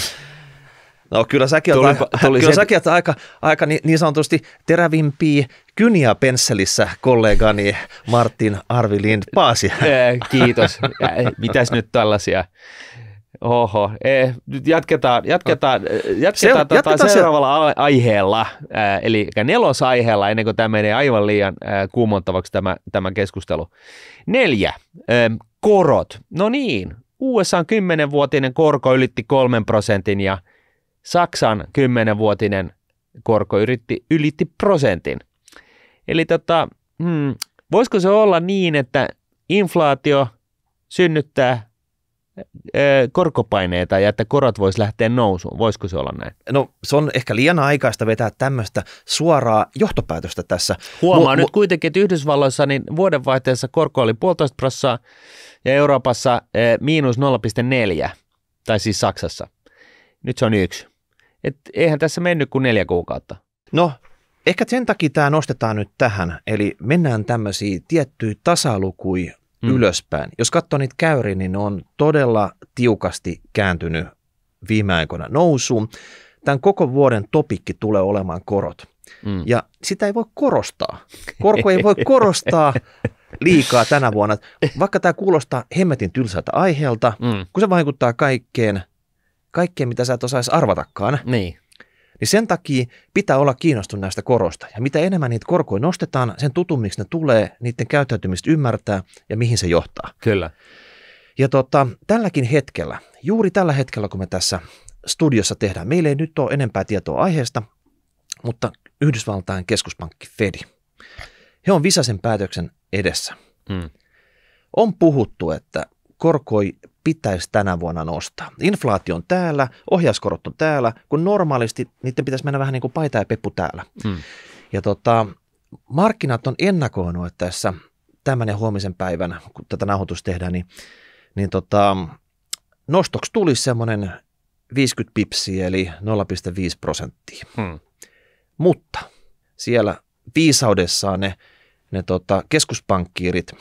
No kyllä säkin olet, tuli, tuli kyllä se... säkin olet aika, aika niin, niin sanotusti terävimpiä kyniä pensselissä kollegani Martin Arvi Lind Paasi. Kiitos. Mitäs nyt tällaisia Oho, eh, nyt jatketaan, jatketaan, jatketaan, se, tota jatketaan seuraavalla se. aiheella, äh, eli nelosaiheella, ennen kuin tämä menee aivan liian äh, kuumottavaksi tämä, tämä keskustelu. Neljä, korot. No niin, USA 10-vuotinen korko ylitti kolmen prosentin ja Saksan 10-vuotinen korko ylitti, ylitti prosentin. Eli tota, hmm, voisiko se olla niin, että inflaatio synnyttää korkopaineita ja että korot voisi lähteä nousuun. Voisiko se olla näin? No se on ehkä liian aikaista vetää tämmöistä suoraa johtopäätöstä tässä. Huomaa mu- nyt kuitenkin, että Yhdysvalloissa niin vuodenvaihteessa korko oli puolitoista prossaa ja Euroopassa eh, miinus 0,4, tai siis Saksassa. Nyt se on yksi. Et eihän tässä mennyt kuin neljä kuukautta. No, ehkä sen takia tämä nostetaan nyt tähän, eli mennään tämmöisiä tiettyjä tasalukui mm. ylöspäin. Jos katsoo niitä käyriä, niin ne on todella tiukasti kääntynyt viime aikoina nousuun. Tämän koko vuoden topikki tulee olemaan korot. Mm. Ja sitä ei voi korostaa. Korko ei voi korostaa liikaa tänä vuonna. Vaikka tämä kuulostaa hemmetin tylsältä aiheelta, mm. kun se vaikuttaa kaikkeen, kaikkeen mitä sä et osaisi arvatakaan, niin. Niin sen takia pitää olla kiinnostunut näistä koroista. Ja mitä enemmän niitä korkoja nostetaan, sen tutummiksi ne tulee, niiden käyttäytymistä ymmärtää ja mihin se johtaa. Kyllä. Ja tota, tälläkin hetkellä, juuri tällä hetkellä, kun me tässä studiossa tehdään, meillä ei nyt ole enempää tietoa aiheesta, mutta Yhdysvaltain keskuspankki Fedi, he on visaisen päätöksen edessä. Mm. On puhuttu, että korkoi pitäisi tänä vuonna nostaa. Inflaatio on täällä, ohjauskorot on täällä, kun normaalisti niiden pitäisi mennä vähän niin kuin paita ja peppu täällä. Mm. Ja tota, markkinat on ennakoinut, että tässä tämän ja huomisen päivän, kun tätä nauhoitusta tehdään, niin, niin tota, nostoksi tulisi semmoinen 50 pipsiä, eli 0,5 prosenttia. Mm. Mutta siellä viisaudessaan ne, ne tota, keskuspankkiirit,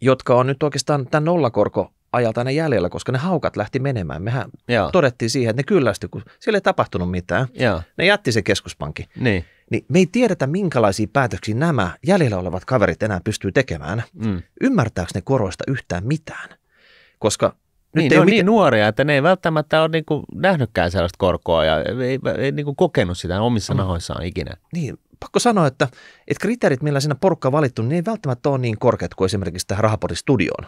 jotka on nyt oikeastaan tämän nollakorko ajalta aina jäljellä, koska ne haukat lähti menemään. Mehän Joo. todettiin siihen, että ne kyllästyi, kun siellä ei tapahtunut mitään. Joo. Ne jätti se keskuspankki. Niin. Niin me ei tiedetä, minkälaisia päätöksiä nämä jäljellä olevat kaverit enää pystyy tekemään. Mm. Ymmärtääkö ne koroista yhtään mitään? Koska nyt Niin, ei ne ole on mitään, niin nuoria, että ne ei välttämättä ole niinku nähnytkään sellaista korkoa ja ei, ei niinku kokenut sitä omissa Mm. nahoissaan ikinä. niin, pakko sanoa, että, että kriteerit, millä siinä porukka on valittu, niin ei välttämättä ole niin korkeat kuin esimerkiksi tähän Rahapodin studioon.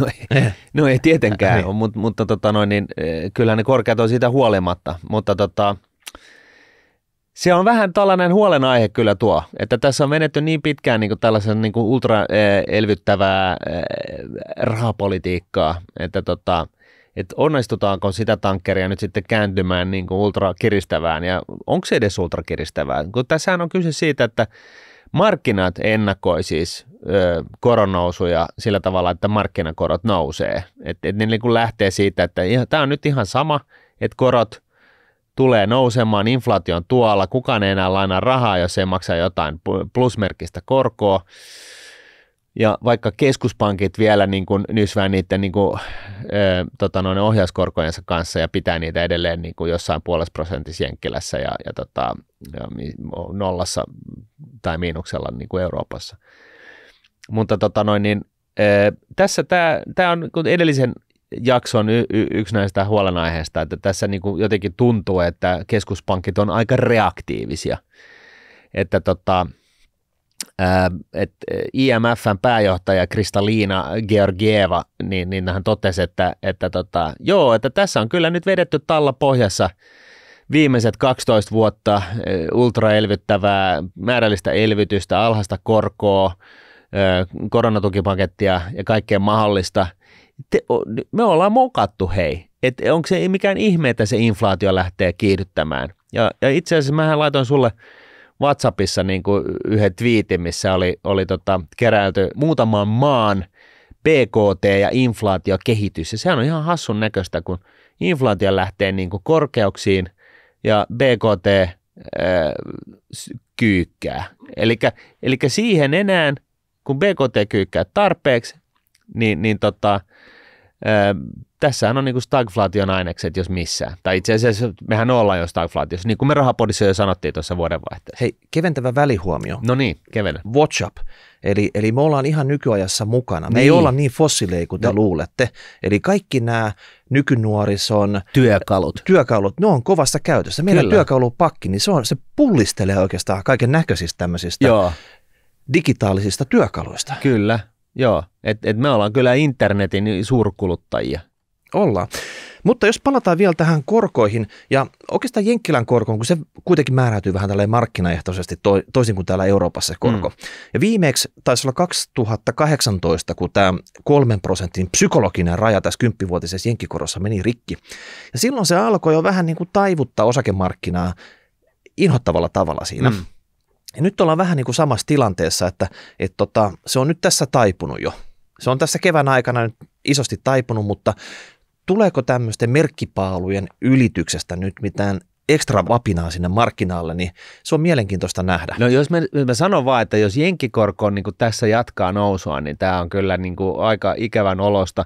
No ei, no ei tietenkään, Niin. mutta, mutta tota noin, niin, eh, kyllähän ne korkeat on siitä huolimatta, mutta tota, se on vähän tällainen huolenaihe kyllä tuo, että tässä on menetty niin pitkään niin kuin tällaisen niin kuin ultra eh, elvyttävää eh, rahapolitiikkaa, että tota, että onnistutaanko sitä tankkeria nyt sitten kääntymään niin kuin ultra kiristävään ja onko se edes ultra kiristävää? Kun tässähän on kyse siitä, että markkinat ennakoi siis ö, koronousuja sillä tavalla, että markkinakorot nousee. Että et ne niin kuin lähtee siitä, että tämä on nyt ihan sama, että korot tulee nousemaan, inflaatio on tuolla, kukaan ei enää lainaa rahaa, jos ei maksa jotain plusmerkistä korkoa. Ja vaikka keskuspankit vielä niin kuin nysvää niiden niin kuin, ö, tota noin ohjauskorkojensa kanssa ja pitää niitä edelleen niin kuin jossain puolessa prosentissa Jenkkilässä ja, ja, tota, ja nollassa tai miinuksella niin kuin Euroopassa. Mutta tota noin, niin, ö, tässä tämä, tämä on edellisen jakson y- y- yksi näistä huolenaiheista, että tässä niin kuin jotenkin tuntuu, että keskuspankit on aika reaktiivisia. Että tota, ää, et IMFn pääjohtaja Kristaliina Georgieva, niin, niin hän totesi, että, että tota, joo, että tässä on kyllä nyt vedetty talla pohjassa viimeiset 12 vuotta ultraelvyttävää määrällistä elvytystä, alhaista korkoa, koronatukipakettia ja kaikkea mahdollista. Te, me ollaan mokattu hei. Et onko se mikään ihme, että se inflaatio lähtee kiihdyttämään. Ja, ja itse asiassa mähän laitoin sulle WhatsAppissa niin kuin yhden twiitin, missä oli, oli tota, keräilty muutaman maan PKT ja inflaatiokehitys. Ja sehän on ihan hassun näköistä, kun inflaatio lähtee niin kuin korkeuksiin ja BKT s- kyykkää. Eli siihen enää, kun BKT kyykkää tarpeeksi, niin, niin tota, tässähän on niinku stagflaation ainekset, jos missään. Tai itse asiassa mehän ollaan jo stagflaatiossa, niin kuin me rahapodissa jo sanottiin tuossa vuodenvaihteessa. Hei, keventävä välihuomio. No niin, kevennä. Watch up. Eli, eli me ollaan ihan nykyajassa mukana. Me niin. ei Niin. olla niin fossiileja kuin te no. luulette. Eli kaikki nämä nykynuorison Työkalut. työkalut, ne on kovassa käytössä. Meidän Kyllä. työkalupakki, niin se, on, se pullistelee oikeastaan kaiken näköisistä tämmöisistä Joo, digitaalisista työkaluista. kyllä. Joo, et, et me ollaan kyllä internetin suurkuluttajia. Ollaan. Mutta jos palataan vielä tähän korkoihin, ja oikeastaan Jenkkilän korkoon, kun se kuitenkin määräytyy vähän tälleen markkinaehtoisesti, to, toisin kuin täällä Euroopassa se korko. Mm. Ja viimeksi taisi olla 2018, kun tämä kolmen prosentin psykologinen raja tässä kymppivuotisessa jenkkikorossa meni rikki. Ja silloin se alkoi jo vähän niin kuin taivuttaa osakemarkkinaa inhottavalla tavalla siinä. Mm. Ja nyt ollaan vähän niin kuin samassa tilanteessa, että et tota, se on nyt tässä taipunut jo. Se on tässä kevään aikana nyt isosti taipunut, mutta tuleeko tämmöisten merkkipaalujen ylityksestä nyt mitään ekstra vapinaa sinne markkinaalle, niin se on mielenkiintoista nähdä. No jos me, mä sanon vaan, että jos jenkkikorko niin kuin tässä jatkaa nousua, niin tämä on kyllä niin kuin aika ikävän olosta.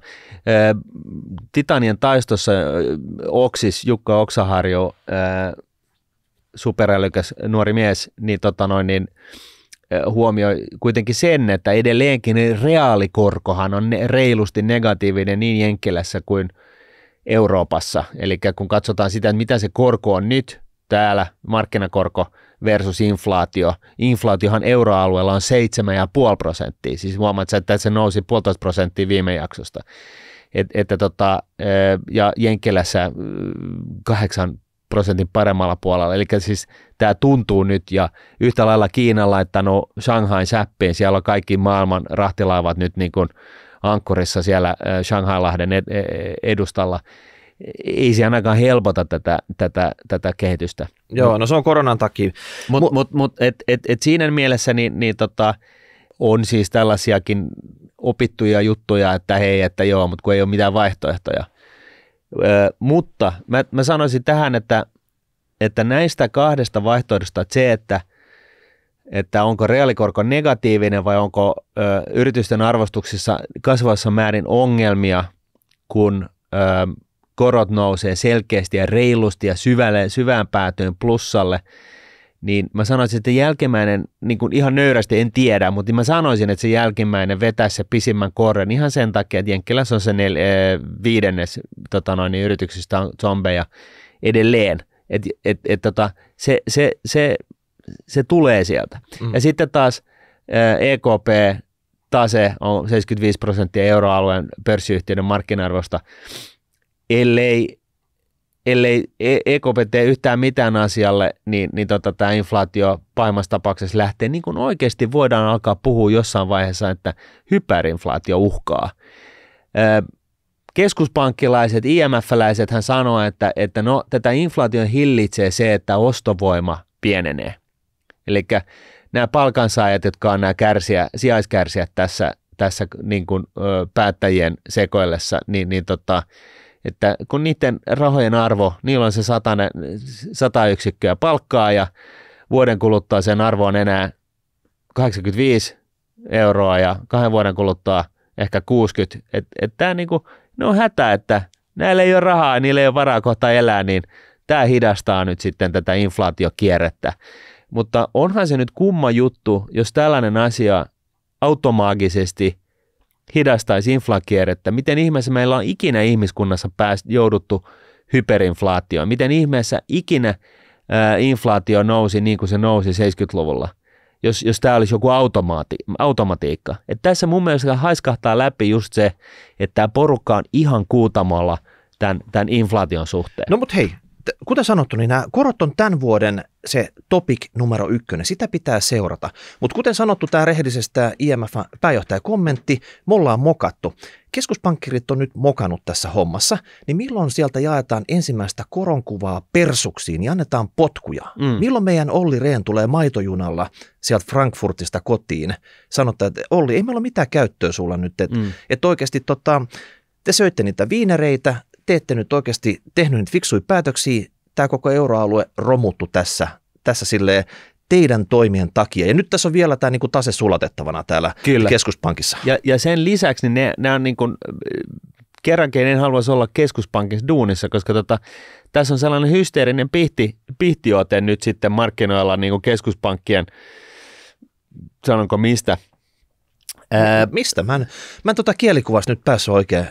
Titanien taistossa Oksis, Jukka Oksaharju, ää, superälykäs nuori mies, niin, tota noin, niin ää, huomioi kuitenkin sen, että edelleenkin reaalikorkohan on reilusti negatiivinen niin Jenkkilässä kuin Euroopassa. Eli kun katsotaan sitä, että mitä se korko on nyt, täällä markkinakorko versus inflaatio. Inflaatiohan euroalueella on 7,5 prosenttia, siis huomaat että se nousi puolitoista prosenttia viime jaksosta. Et, että tota, ja Jenkkilässä 8 prosentin paremmalla puolella. Eli siis tämä tuntuu nyt ja yhtä lailla Kiinan laittanut Shanghain säppiin. Siellä on kaikki maailman rahtilaivat nyt niin kuin ankkurissa siellä Shanghai-lahden e, edustalla. Ei se ainakaan helpota tätä, tätä, tätä kehitystä. Joo, no se on koronan takia. Mutta mut, mut, et, et, et siinä mielessä niin, niin tota, on siis tällaisiakin opittuja juttuja, että hei, että joo, mutta kun ei ole mitään vaihtoehtoja. Mutta mä, mä sanoisin tähän, että, että näistä kahdesta vaihtoehdosta, että se, että, että onko reaalikorko negatiivinen vai onko ö, yritysten arvostuksissa kasvavassa määrin ongelmia, kun ö, korot nousee selkeästi ja reilusti ja syvälle, syvään päätyyn plussalle – niin mä sanoisin, että jälkimmäinen, niin kuin ihan nöyrästi en tiedä, mutta mä sanoisin, että se jälkimmäinen vetää se pisimmän korren ihan sen takia, että Jenkkilässä on se nel, äh, viidennes tota noin, niin yrityksistä on zombeja edelleen. Et, et, et, tota, se, se, se, se tulee sieltä. Mm. Ja sitten taas EKP tase on 75 prosenttia euroalueen pörssiyhtiöiden markkina-arvosta, ellei ellei EKP e tee yhtään mitään asialle, niin, niin tota, tämä inflaatio pahimmassa tapauksessa lähtee, niin kuin oikeasti voidaan alkaa puhua jossain vaiheessa, että hyperinflaatio uhkaa. Keskuspankkilaiset, IMF-läiset hän sanoo, että, että no, tätä inflaation hillitsee se, että ostovoima pienenee. Eli nämä palkansaajat, jotka on nämä kärsiä, sijaiskärsijät tässä, tässä niin kuin, ö, päättäjien sekoillessa, niin, niin tota, että kun niiden rahojen arvo, niillä on se satane, sata yksikköä palkkaa ja vuoden kuluttua sen arvo on enää 85 euroa ja kahden vuoden kuluttua ehkä 60. Että et tämä niinku, ne on hätä, että näillä ei ole rahaa niillä ei ole varaa kohta elää, niin tämä hidastaa nyt sitten tätä inflaatiokierrettä. Mutta onhan se nyt kumma juttu, jos tällainen asia automaagisesti hidastaisi inflakierrettä, miten ihmeessä meillä on ikinä ihmiskunnassa pääst, jouduttu hyperinflaatioon, miten ihmeessä ikinä ää, inflaatio nousi niin kuin se nousi 70-luvulla, jos, jos tämä olisi joku automaati, automatiikka. Et tässä mun mielestä haiskahtaa läpi just se, että tämä porukka on ihan kuutamalla tämän, tämän inflaation suhteen. No mutta hei, kuten sanottu, niin nämä korot on tämän vuoden se topic numero ykkönen. Sitä pitää seurata. Mutta kuten sanottu, tämä rehellisestä IMF-pääjohtaja kommentti, me ollaan mokattu. Keskuspankkirit on nyt mokannut tässä hommassa, niin milloin sieltä jaetaan ensimmäistä koronkuvaa persuksiin ja annetaan potkuja? Mm. Milloin meidän Olli Rehn tulee maitojunalla sieltä Frankfurtista kotiin? Sanotaan, että Olli, ei meillä ole mitään käyttöä sulla nyt, että mm. et oikeasti tota, te söitte niitä viinereitä, te ette nyt oikeasti tehnyt niitä fiksuja päätöksiä, tämä koko euroalue romuttu tässä, tässä silleen teidän toimien takia. Ja nyt tässä on vielä tämä niin kuin tase sulatettavana täällä Kyllä. keskuspankissa. Ja, ja sen lisäksi niin ne, ne on niin kuin, kerrankin en haluaisi olla keskuspankissa duunissa, koska tota, tässä on sellainen hysteerinen pihti, pihtiote nyt sitten markkinoilla niin kuin keskuspankkien, sanonko mistä? Ää, mistä? Mä en, mä en tota kielikuvasta nyt päässyt oikein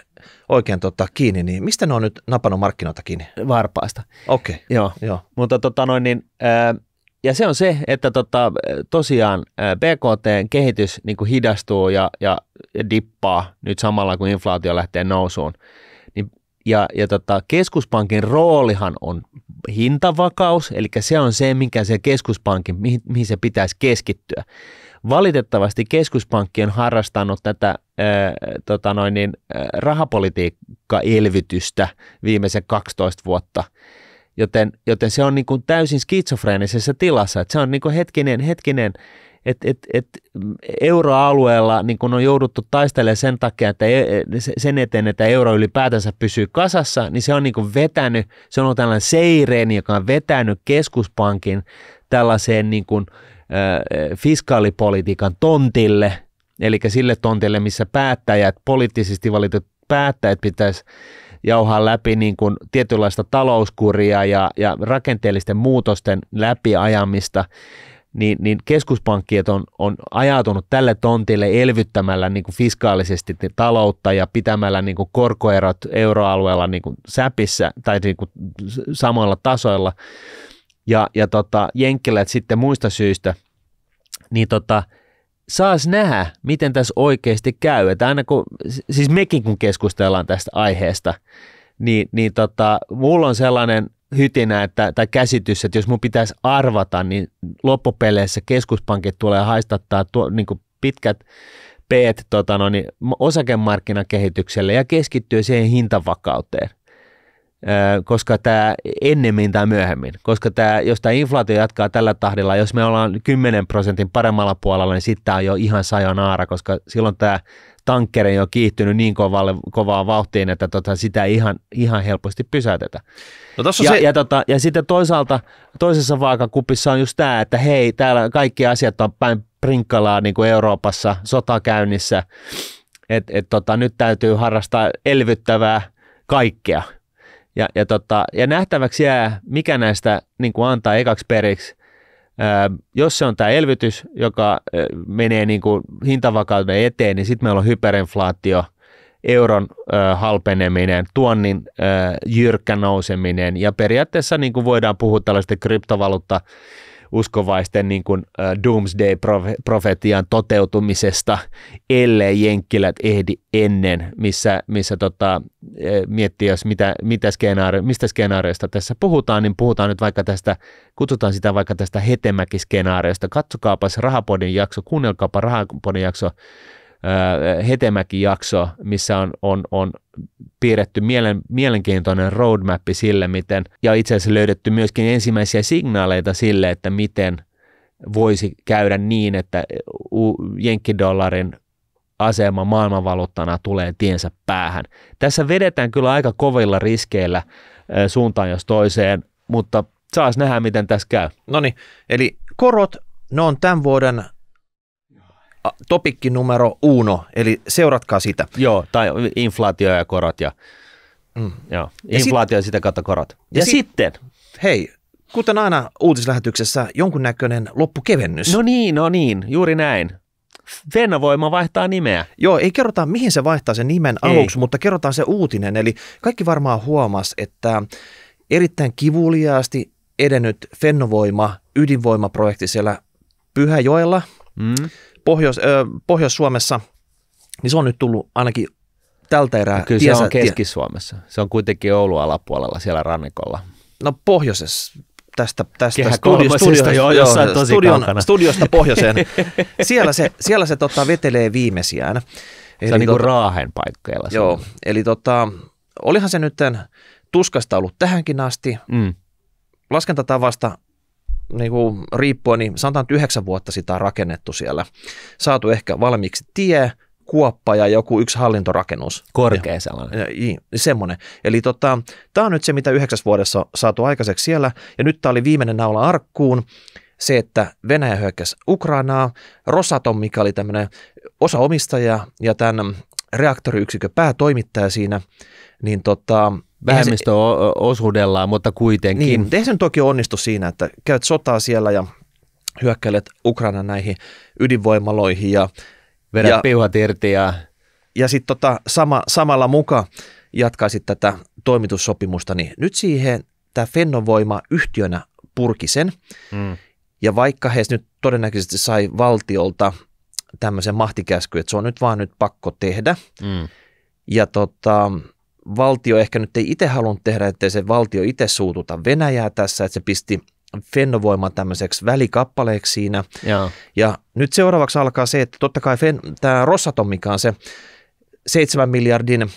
oikein tota, kiinni, niin mistä ne on nyt napannut markkinoita kiinni? Varpaasta. Okei. Okay. Joo. Joo. Mutta tota noin, niin, ää, ja se on se, että tota, tosiaan BKT-kehitys niin kuin hidastuu ja, ja, ja dippaa nyt samalla, kun inflaatio lähtee nousuun. Ja ja tota, keskuspankin roolihan on hintavakaus, eli se on se, mikä se keskuspankin, mihin, mihin se pitäisi keskittyä. Valitettavasti keskuspankki on harrastanut tätä ää, tota noin niin, rahapolitiikka-elvytystä viimeisen 12 vuotta, joten, joten se on niin kuin täysin skitsofreenisessa tilassa, että se on niin kuin hetkinen, hetkinen että et, et euroalueella niin kun on jouduttu taistelemaan sen takia, että e, sen eteen, että euro ylipäätänsä pysyy kasassa, niin se on niin vetänyt, se on ollut tällainen seireeni, joka on vetänyt keskuspankin tällaiseen niin kuin, fiskaalipolitiikan tontille, eli sille tontille, missä päättäjät, poliittisesti valitut päättäjät pitäisi jauhaa läpi niin kuin tietynlaista talouskuria ja, ja rakenteellisten muutosten läpiajamista, niin, niin keskuspankkiet on, on ajautunut tälle tontille elvyttämällä niin kuin fiskaalisesti taloutta ja pitämällä niin kuin korkoerot euroalueella niin kuin säpissä tai niin kuin samoilla tasoilla. ja, ja tota, jenkkilät sitten muista syistä, niin tota, saas nähdä, miten tässä oikeasti käy. Että aina kun, siis mekin kun keskustellaan tästä aiheesta, niin, niin tota, mulla on sellainen hytinä että, tai käsitys, että jos mun pitäisi arvata, niin loppupeleissä keskuspankit tulee haistattaa tuo, niin pitkät peet tota no, niin osakemarkkinakehitykselle ja keskittyy siihen hintavakauteen. Koska tämä ennemmin tai myöhemmin, koska tämä, jos tämä inflaatio jatkaa tällä tahdilla, jos me ollaan 10 prosentin paremmalla puolella, niin sitten tämä on jo ihan sajanaara, koska silloin tämä tankkeri on jo kiihtynyt niin kovalle, kovaa vauhtiin, että tota, sitä ei ihan, ihan helposti pysäytetä. No ja, se... ja, tota, ja sitten toisaalta toisessa vaakakupissa on just tämä, että hei, täällä kaikki asiat on päin prinkkalaa niin kuin Euroopassa, sota käynnissä, että et, tota, nyt täytyy harrastaa elvyttävää kaikkea – ja, ja, tota, ja nähtäväksi jää, mikä näistä niin kuin antaa ekaksi periksi. Jos se on tämä elvytys, joka menee niin kuin hintavakauden eteen, niin sitten meillä on hyperinflaatio, euron halpeneminen, tuonnin jyrkkä nouseminen. Ja periaatteessa niin kuin voidaan puhua tällaista kryptovaluutta uskovaisten niin kuin, uh, doomsday-profetian toteutumisesta, ellei jenkkilät ehdi ennen, missä, missä tota, miettii, jos mitä, mitä skenaario, mistä skenaarioista tässä puhutaan, niin puhutaan nyt vaikka tästä, kutsutaan sitä vaikka tästä hetemäki-skenaariosta. Katsokaapas Rahapodin jakso, kuunnelkaapa Rahapodin jakso Hetemäki-jakso, missä on, on, on piirretty mielen, mielenkiintoinen roadmap sille, miten, ja itse asiassa löydetty myöskin ensimmäisiä signaaleita sille, että miten voisi käydä niin, että jenkkidollarin asema maailmanvaluuttana tulee tiensä päähän. Tässä vedetään kyllä aika kovilla riskeillä suuntaan jos toiseen, mutta saas nähdä, miten tässä käy. No niin, eli korot, ne on tämän vuoden topikki numero uno, eli seuratkaa sitä. Joo, tai inflaatio ja korot ja, mm. joo, inflaatio ja, sit, ja sitä kautta korot. Ja, ja sitten? Hei, kuten aina uutislähetyksessä, jonkunnäköinen loppukevennys. No niin, no niin, juuri näin. Fennovoima vaihtaa nimeä. Joo, ei kerrota mihin se vaihtaa sen nimen ei. aluksi, mutta kerrotaan se uutinen. Eli kaikki varmaan huomas, että erittäin kivuliaasti edennyt Fennovoima ydinvoimaprojekti siellä Pyhäjoella, mm. Pohjois, äh, Pohjois-Suomessa, niin se on nyt tullut ainakin tältä erää. No kyllä tiesä, se on Keski-Suomessa. Se on kuitenkin Oulun alapuolella siellä rannikolla. No pohjoisessa tästä, tästä studio, studiosta, joo, jossain tosi studion, studiosta pohjoiseen. siellä se, siellä se tota, vetelee viimeisiään. Eli se on niin kuin tota, raahen paikkeilla. Joo, eli tota, olihan se nyt tuskasta ollut tähänkin asti. Mm. Laskentatavasta niin kuin riippuen, niin sanotaan, että yhdeksän vuotta sitä on rakennettu siellä. Saatu ehkä valmiiksi tie, kuoppa ja joku yksi hallintorakennus. Korkea sellainen. Ja, ja, semmoinen. Eli tota, tämä on nyt se, mitä yhdeksäs vuodessa saatu aikaiseksi siellä. Ja nyt tämä oli viimeinen naula arkkuun. Se, että Venäjä hyökkäsi Ukrainaa, Rosatom, mikä oli tämmöinen osaomistaja ja tämän reaktoriyksikön päätoimittaja siinä, niin tota, vähemmistöosuudellaan, mutta kuitenkin. Niin, eihän se toki onnistu siinä, että käyt sotaa siellä ja hyökkäilet Ukrainan näihin ydinvoimaloihin ja Vedät ja, piuhat irti ja... Ja sitten tota, sama, samalla muka jatkaisit tätä toimitussopimusta, niin nyt siihen tämä Fennovoima yhtiönä purki sen. Mm. Ja vaikka he nyt todennäköisesti sai valtiolta tämmöisen mahtikäsky, että se on nyt vaan nyt pakko tehdä. Mm. Ja tota, valtio ehkä nyt ei itse halunnut tehdä, ettei se valtio itse suututa Venäjää tässä, että se pisti Fennovoiman tämmöiseksi välikappaleeksi siinä. Ja. ja nyt seuraavaksi alkaa se, että totta kai Fen, tämä Rosatom, mikä on se 7 miljardin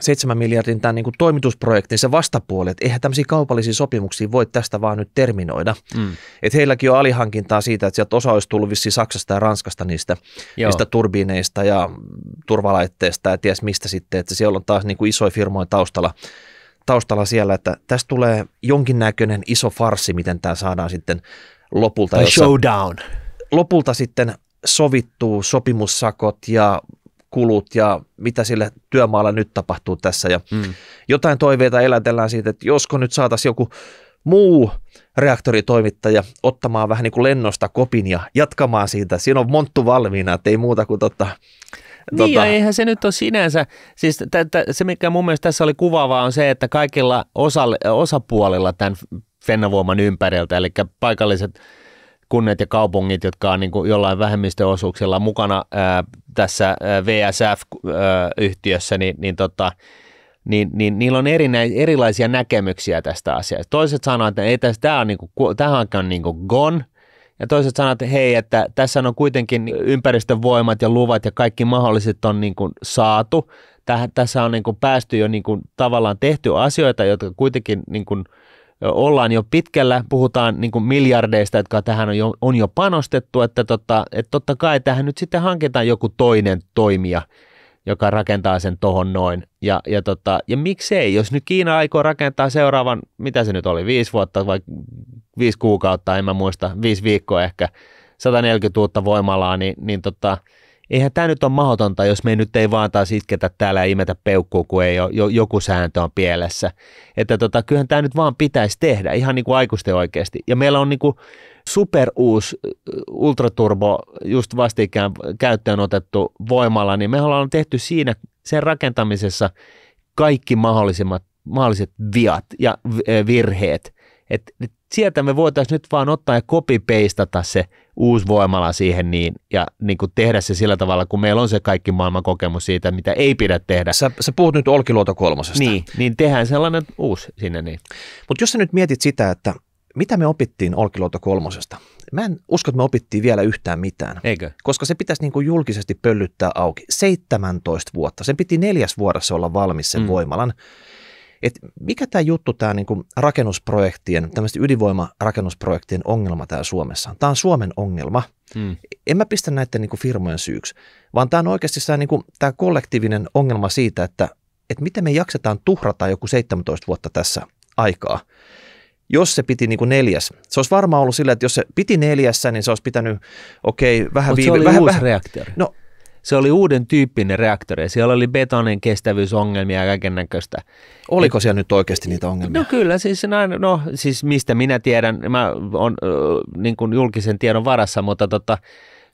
7 miljardin tämän niin kuin toimitusprojektin se vastapuoli, että eihän tämmöisiä kaupallisia sopimuksia voi tästä vaan nyt terminoida. Mm. Että heilläkin on alihankintaa siitä, että sieltä osa olisi tullut vissiin Saksasta ja Ranskasta niistä, niistä turbiineista ja turvalaitteista ja ties mistä sitten, että siellä on taas niin kuin isoja firmoja taustalla, taustalla siellä, että tästä tulee jonkinnäköinen iso farsi, miten tämä saadaan sitten lopulta. Showdown. Lopulta sitten sovittuu sopimussakot ja kulut ja mitä sille työmaalla nyt tapahtuu tässä. Ja mm. Jotain toiveita elätellään siitä, että josko nyt saataisiin joku muu reaktoritoimittaja ottamaan vähän niin kuin lennosta kopin ja jatkamaan siitä. Siinä on monttu valmiina, että ei muuta kuin tota, niin tota... ja eihän se nyt ole sinänsä, siis t- t- se mikä mun mielestä tässä oli kuvaavaa on se, että kaikilla osa- osapuolilla tämän Fennovoiman ympäriltä, eli paikalliset kunnat ja kaupungit, jotka on niin kuin jollain vähemmistöosuuksilla mukana ää, tässä VSF-yhtiössä, niin, niin, tota, niin, niin niillä on eri, erilaisia näkemyksiä tästä asiasta. Toiset sanoo, että ei tässä, tämä on, niin kuin, tämähän on niin kuin gone, ja toiset sanoo, että hei, että tässä on kuitenkin ympäristövoimat ja luvat ja kaikki mahdolliset on niin kuin saatu. Tässä on niin kuin päästy jo niin kuin tavallaan tehty asioita, jotka kuitenkin niin kuin ollaan jo pitkällä, puhutaan niin kuin miljardeista, jotka tähän on jo, on jo panostettu, että, totta, että totta kai tähän nyt sitten hankitaan joku toinen toimija, joka rakentaa sen tohon noin. Ja, ja, tota, ja miksei, jos nyt Kiina aikoo rakentaa seuraavan, mitä se nyt oli, viisi vuotta vai viisi kuukautta, en mä muista, viisi viikkoa ehkä, 140 uutta voimalaa, niin, niin tota, eihän tämä nyt ole mahdotonta, jos me nyt ei vaan taas itketä täällä ja imetä peukkua, kun ei ole, jo, joku sääntö on pielessä. Että tota, kyllähän tämä nyt vaan pitäisi tehdä, ihan niin kuin aikuisten oikeasti. Ja meillä on niin kuin super ultraturbo just vastikään käyttöön otettu voimalla, niin me ollaan tehty siinä sen rakentamisessa kaikki mahdollisimmat, mahdolliset viat ja virheet. Et, et sieltä me voitaisiin nyt vaan ottaa ja copy-pastata se uusi voimala siihen niin, ja niin kuin tehdä se sillä tavalla, kun meillä on se kaikki maailman kokemus siitä, mitä ei pidä tehdä. Sä, sä puhut nyt Olkiluoto kolmosesta. Niin, niin tehdään sellainen uusi sinne niin. Mutta jos sä nyt mietit sitä, että mitä me opittiin Olkiluoto kolmosesta? Mä en usko, että me opittiin vielä yhtään mitään. Eikö? Koska se pitäisi niin kuin julkisesti pöllyttää auki. 17 vuotta. Sen piti neljäs vuodessa olla valmis sen mm. voimalan. Et mikä tämä juttu, tämä niinku rakennusprojektien, tämmöisten ydinvoimarakennusprojektien ongelma täällä Suomessa? Tämä on Suomen ongelma. Hmm. En mä pistä näiden niinku firmojen syyksi, vaan tämä on oikeasti tämä niinku, kollektiivinen ongelma siitä, että et miten me jaksetaan tuhrata joku 17 vuotta tässä aikaa. Jos se piti niin kuin neljäs, se olisi varmaan ollut silleen, että jos se piti neljässä, niin se olisi pitänyt, okei, okay, vähän viime... se oli vähän, uusi vähän, reaktori. No, se oli uuden tyyppinen reaktori. Siellä oli betonin kestävyysongelmia ja kaiken näköistä. Oliko Et, siellä nyt oikeasti niitä ongelmia? No kyllä, siis, no, siis mistä minä tiedän, mä olen niin kuin julkisen tiedon varassa, mutta tota,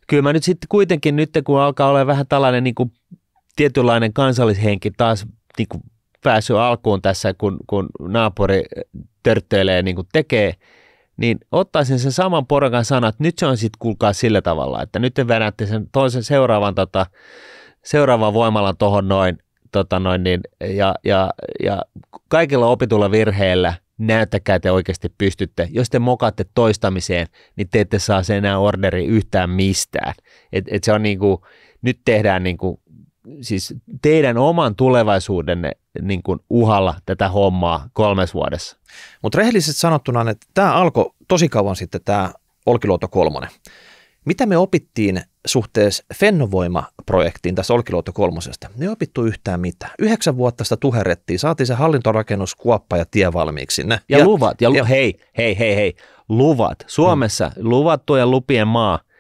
kyllä mä nyt sitten kuitenkin nyt, kun alkaa olla vähän tällainen niin kuin tietynlainen kansallishenki taas niin kuin päässyt alkuun tässä, kun, kun naapuri törttöilee niin kuin tekee – niin ottaisin sen saman porukan sanat, nyt se on sitten kuulkaa sillä tavalla, että nyt te vedätte sen toisen seuraavan, tota, seuraavan voimalan tuohon noin, tota noin niin, ja, ja, ja kaikilla opitulla virheillä näyttäkää te oikeasti pystytte. Jos te mokatte toistamiseen, niin te ette saa se enää orderi yhtään mistään. Et, et se on niinku, nyt tehdään niinku siis teidän oman tulevaisuudenne niin kuin uhalla tätä hommaa kolmes vuodessa. Mutta rehellisesti sanottuna, että tämä alkoi tosi kauan sitten tämä Olkiluoto kolmonen. Mitä me opittiin suhteessa Fennovoima-projektiin tässä Olkiluoto kolmosesta? Ei opittu yhtään mitään. Yhdeksän vuotta sitä tuherrettiin, saatiin se hallintorakennus, kuoppa ja tie valmiiksi sinne. Ja, ja luvat, ja, ja hei, hei, hei, hei, luvat. Suomessa hmm. luvattujen lupien maa –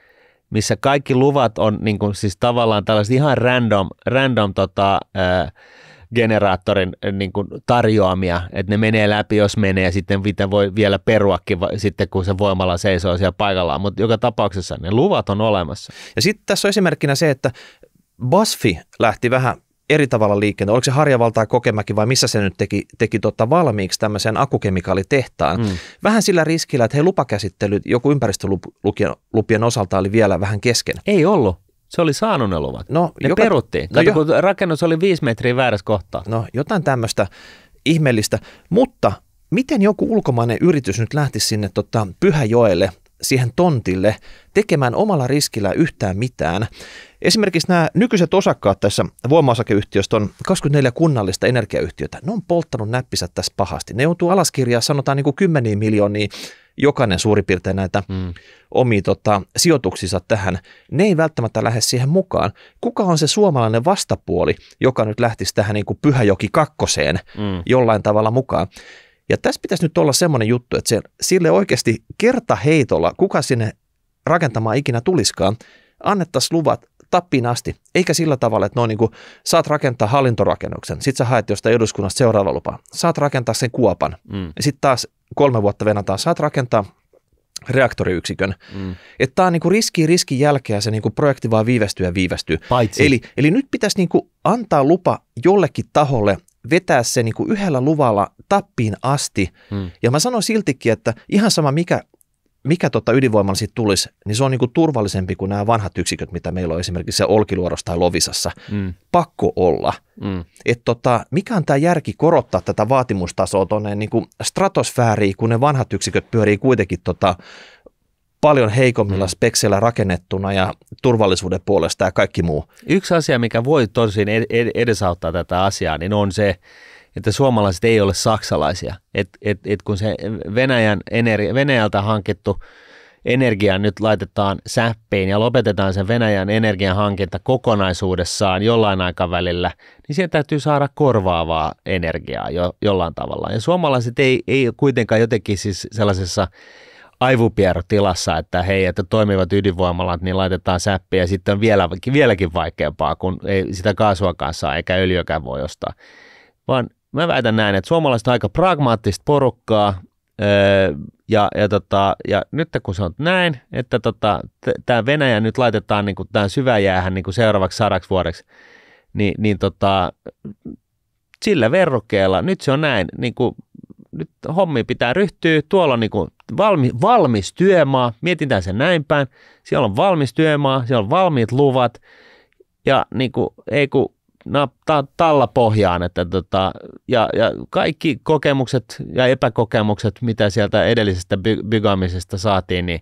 missä kaikki luvat on niin kuin, siis tavallaan tällaiset ihan random, random tota, ää, generaattorin niin kuin tarjoamia, että ne menee läpi, jos menee, ja sitten voi vielä peruakin sitten, kun se voimalla seisoo siellä paikallaan, mutta joka tapauksessa ne luvat on olemassa. Ja sitten tässä on esimerkkinä se, että Basfi lähti vähän eri tavalla liikkeelle. Oliko se Harjavalta Kokemäki vai missä se nyt teki, teki tota valmiiksi tämmöisen akukemikaalitehtaan? Mm. Vähän sillä riskillä, että hei lupakäsittelyt joku ympäristölupien osalta oli vielä vähän kesken. Ei ollut. Se oli saanut ne luvat. No, ne joka, peruttiin. No Kato, jo, kun rakennus oli viisi metriä väärässä kohtaa. No jotain tämmöistä ihmeellistä, mutta miten joku ulkomainen yritys nyt lähti sinne tota, Pyhäjoelle siihen tontille tekemään omalla riskillä yhtään mitään. Esimerkiksi nämä nykyiset osakkaat tässä voima-osakeyhtiöstä on 24 kunnallista energiayhtiötä. Ne on polttanut näppisä tässä pahasti. Ne joutuu alaskirjaa sanotaan niin kuin kymmeniä miljoonia jokainen suurin piirtein näitä mm. omia tota, sijoituksissa tähän. Ne ei välttämättä lähde siihen mukaan. Kuka on se suomalainen vastapuoli, joka nyt lähtisi tähän niin kuin Pyhäjoki kakkoseen mm. jollain tavalla mukaan? Ja tässä pitäisi nyt olla semmoinen juttu, että se, sille oikeasti kertaheitolla, kuka sinne rakentamaan ikinä tuliskaan, annettaisiin luvat tappiin asti, eikä sillä tavalla, että no niin kuin, saat rakentaa hallintorakennuksen, sit sä haet jostain eduskunnasta seuraava lupa, saat rakentaa sen kuopan, mm. ja sitten taas kolme vuotta venataan, saat rakentaa reaktoriyksikön. Mm. Että tämä on niinku riski riskin jälkeen se niinku projekti vaan viivästyy ja viivästyy. Paitsi. Eli, eli nyt pitäisi niinku antaa lupa jollekin taholle vetää se niin kuin yhdellä luvalla tappiin asti. Mm. Ja mä sanon siltikin, että ihan sama mikä, mikä tota ydinvoimalla siitä tulisi, niin se on niin kuin turvallisempi kuin nämä vanhat yksiköt, mitä meillä on esimerkiksi se Olkiluodossa tai Lovisassa. Mm. Pakko olla. Mm. Että tota, mikä on tämä järki korottaa tätä vaatimustasoa tuonne niin kuin stratosfääriin, kun ne vanhat yksiköt pyörii kuitenkin tota, paljon heikommilla Mm. spekseillä rakennettuna ja turvallisuuden puolesta ja kaikki muu. Yksi asia, mikä voi tosin ed- ed- edesauttaa tätä asiaa, niin on se, että suomalaiset ei ole saksalaisia. Et, et, et kun se Venäjän energi- Venäjältä hankittu energia nyt laitetaan säppiin ja lopetetaan sen Venäjän energian hankinta kokonaisuudessaan jollain aikavälillä, niin sieltä täytyy saada korvaavaa energiaa jo, jollain tavalla. Ja suomalaiset ei, ei kuitenkaan jotenkin siis sellaisessa aivopierotilassa, että hei, että toimivat ydinvoimalat, niin laitetaan säppiä ja sitten on vielä, vieläkin vaikeampaa, kun ei sitä kaasuakaan saa eikä öljyäkään voi ostaa. Vaan mä väitän näin, että suomalaiset on aika pragmaattista porukkaa, öö, ja, ja, tota, ja nyt kun se on näin, että tota, tämä Venäjä nyt laitetaan niin tähän syväjäähän niin seuraavaksi sadaksi vuodeksi, niin, niin tota, sillä verrokkeella, nyt se on näin, niin kuin, nyt hommi pitää ryhtyä, tuolla on niin kuin valmi, valmis työmaa, mietitään sen näin päin, siellä on valmis työmaa, siellä on valmiit luvat, ja niin kuin, ei kun naptaa talla pohjaan, että tota, ja, ja kaikki kokemukset ja epäkokemukset, mitä sieltä edellisestä by- bygaamisesta saatiin, niin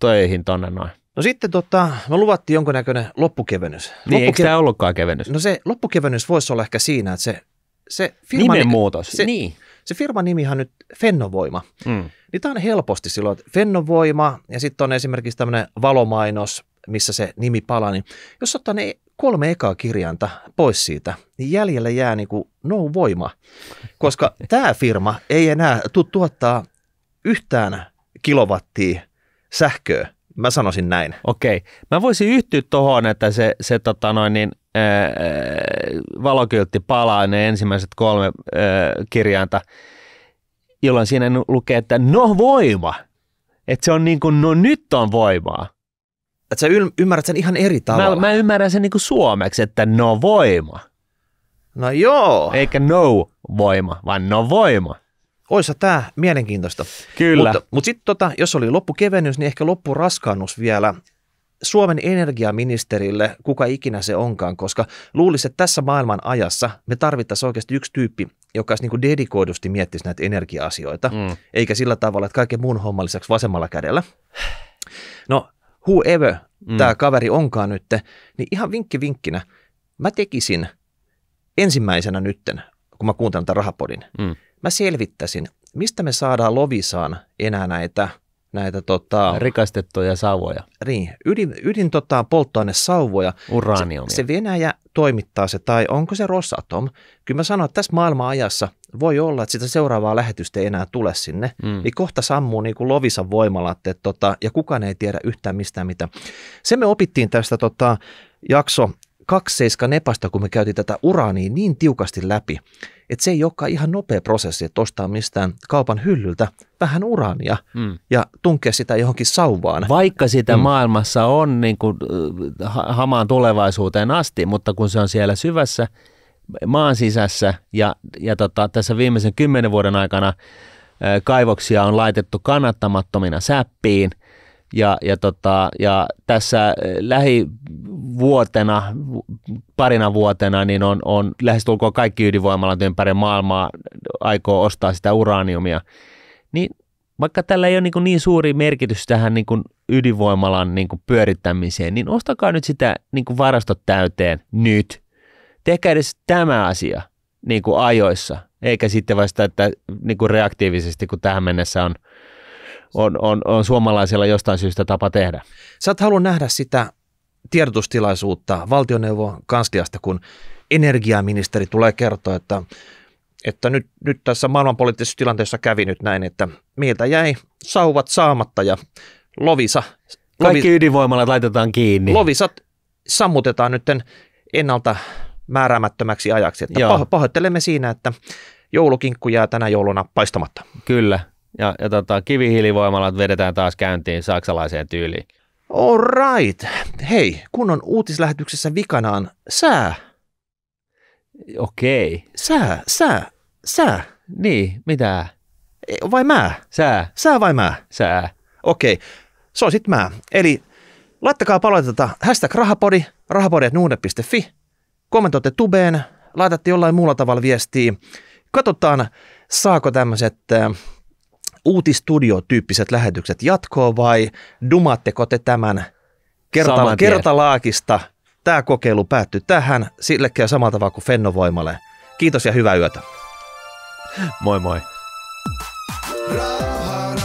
töihin tonne noin. No sitten tota, me luvattiin jonkunnäköinen loppukevennys. Niin, eikö tämä ollutkaan kevennys? No se loppukevennys voisi olla ehkä siinä, että se, se firma... Nimenmuutos, se, niin. Se firman nimihan nyt Fennovoima. Mm. Niin tämä on helposti silloin, että Fennovoima ja sitten on esimerkiksi tämmöinen valomainos, missä se nimi palaa, niin jos ottaa ne kolme ekaa kirjainta pois siitä, niin jäljellä jää niin kuin no voima, koska tämä firma ei enää tu- tuottaa yhtään kilowattia sähköä. Mä sanoisin näin. Okei. Mä voisin yhtyä tuohon, että se, se tota noin, niin, valokyltti palaa ne ensimmäiset kolme ää, kirjainta, jolloin siinä lukee, että no voima. Että se on niin kuin, no nyt on voimaa. Että sä ymmärrät sen ihan eri tavalla. Mä, mä ymmärrän sen niin kuin suomeksi, että no voima. No joo, Eikä no voima, vaan no voima. oissa tämä mielenkiintoista. Kyllä. Mutta, mutta sitten tota, jos oli loppukevennys, niin ehkä loppuraskannus vielä Suomen energiaministerille, kuka ikinä se onkaan, koska luulisi, että tässä maailman ajassa me tarvittaisiin oikeasti yksi tyyppi, joka niin kuin dedikoidusti miettisi näitä energia-asioita, Mm. eikä sillä tavalla, että kaiken muun homman lisäksi vasemmalla kädellä. No, whoever Mm. tämä kaveri onkaan nyt, niin ihan vinkki vinkkinä, mä tekisin ensimmäisenä nytten, kun mä kuuntelen tämän rahapodin, Mm. mä selvittäisin, mistä me saadaan Lovisaan enää näitä, näitä tota, Rikastettuja sauvoja, niin, ydin, ydin tota, polttoainesauvoja. uraniumia. Se, se Venäjä toimittaa se, tai onko se Rosatom? Kyllä mä sanon, että tässä maailman ajassa voi olla, että sitä seuraavaa lähetystä ei enää tule sinne. mm. Niin kohta sammuu niin kuin Lovisan voimalat, että tota, ja kukaan ei tiedä yhtään mistään mitä. Se me opittiin tästä tota, jakso 27 nepasta, kun me käytiin tätä uraania niin tiukasti läpi, että se ei olekaan ihan nopea prosessi, että ostaa mistään kaupan hyllyltä vähän uraania Mm. ja tunkea sitä johonkin sauvaan. Vaikka sitä Mm. maailmassa on niin kuin, ha- hamaan tulevaisuuteen asti, mutta kun se on siellä syvässä maan sisässä ja, ja tota, tässä viimeisen kymmenen vuoden aikana kaivoksia on laitettu kannattamattomina säppiin ja, ja, tota, ja tässä äh, lähivuotena, vu- parina vuotena, niin on, on lähestulkoon kaikki ydinvoimalat ympäri maailmaa aikoo ostaa sitä uraniumia, niin vaikka tällä ei ole niin, niin suuri merkitys tähän niin ydinvoimalan niin pyörittämiseen, niin ostakaa nyt sitä niin varastot täyteen nyt. Tehkää edes tämä asia niin ajoissa, eikä sitten vasta, että niin reaktiivisesti, kun tähän mennessä on, on, on, on suomalaisilla jostain syystä tapa tehdä. Sä et halua nähdä sitä tiedotustilaisuutta valtioneuvon kansliasta, kun energiaministeri tulee kertoa, että, että nyt, nyt tässä maailmanpoliittisessa tilanteessa kävi nyt näin, että meiltä jäi sauvat saamatta ja Lovisa, Kaikki Lovi, ydinvoimalat laitetaan kiinni. Lovisat sammutetaan nyt ennalta määräämättömäksi ajaksi. Että Joo. pahoittelemme siinä, että joulukinkku jää tänä jouluna paistamatta. Kyllä. Ja, ja tota, kivihiilivoimalat vedetään taas käyntiin saksalaiseen tyyliin. All right. Hei, kun on uutislähetyksessä vikanaan sää. Okei. Sä, sä, sä. Niin, mitä? E, Vai mä? Sää, Sä vai mä? sää. Okei, se on sit mä. Eli laittakaa palautetta hashtag rahapodi, rahapodi.nuude.fi, kommentoitte tubeen, laitatte jollain muulla tavalla viestiä. Katsotaan, saako tämmöiset äh, uutistudio-tyyppiset lähetykset jatkoa vai dumaatteko te tämän kerta, Saman tien. kertalaakista. Tämä kokeilu päättyi tähän, sille käy samalla tavalla kuin Fennovoimalle. Kiitos ja hyvää yötä. Moi moi. Raha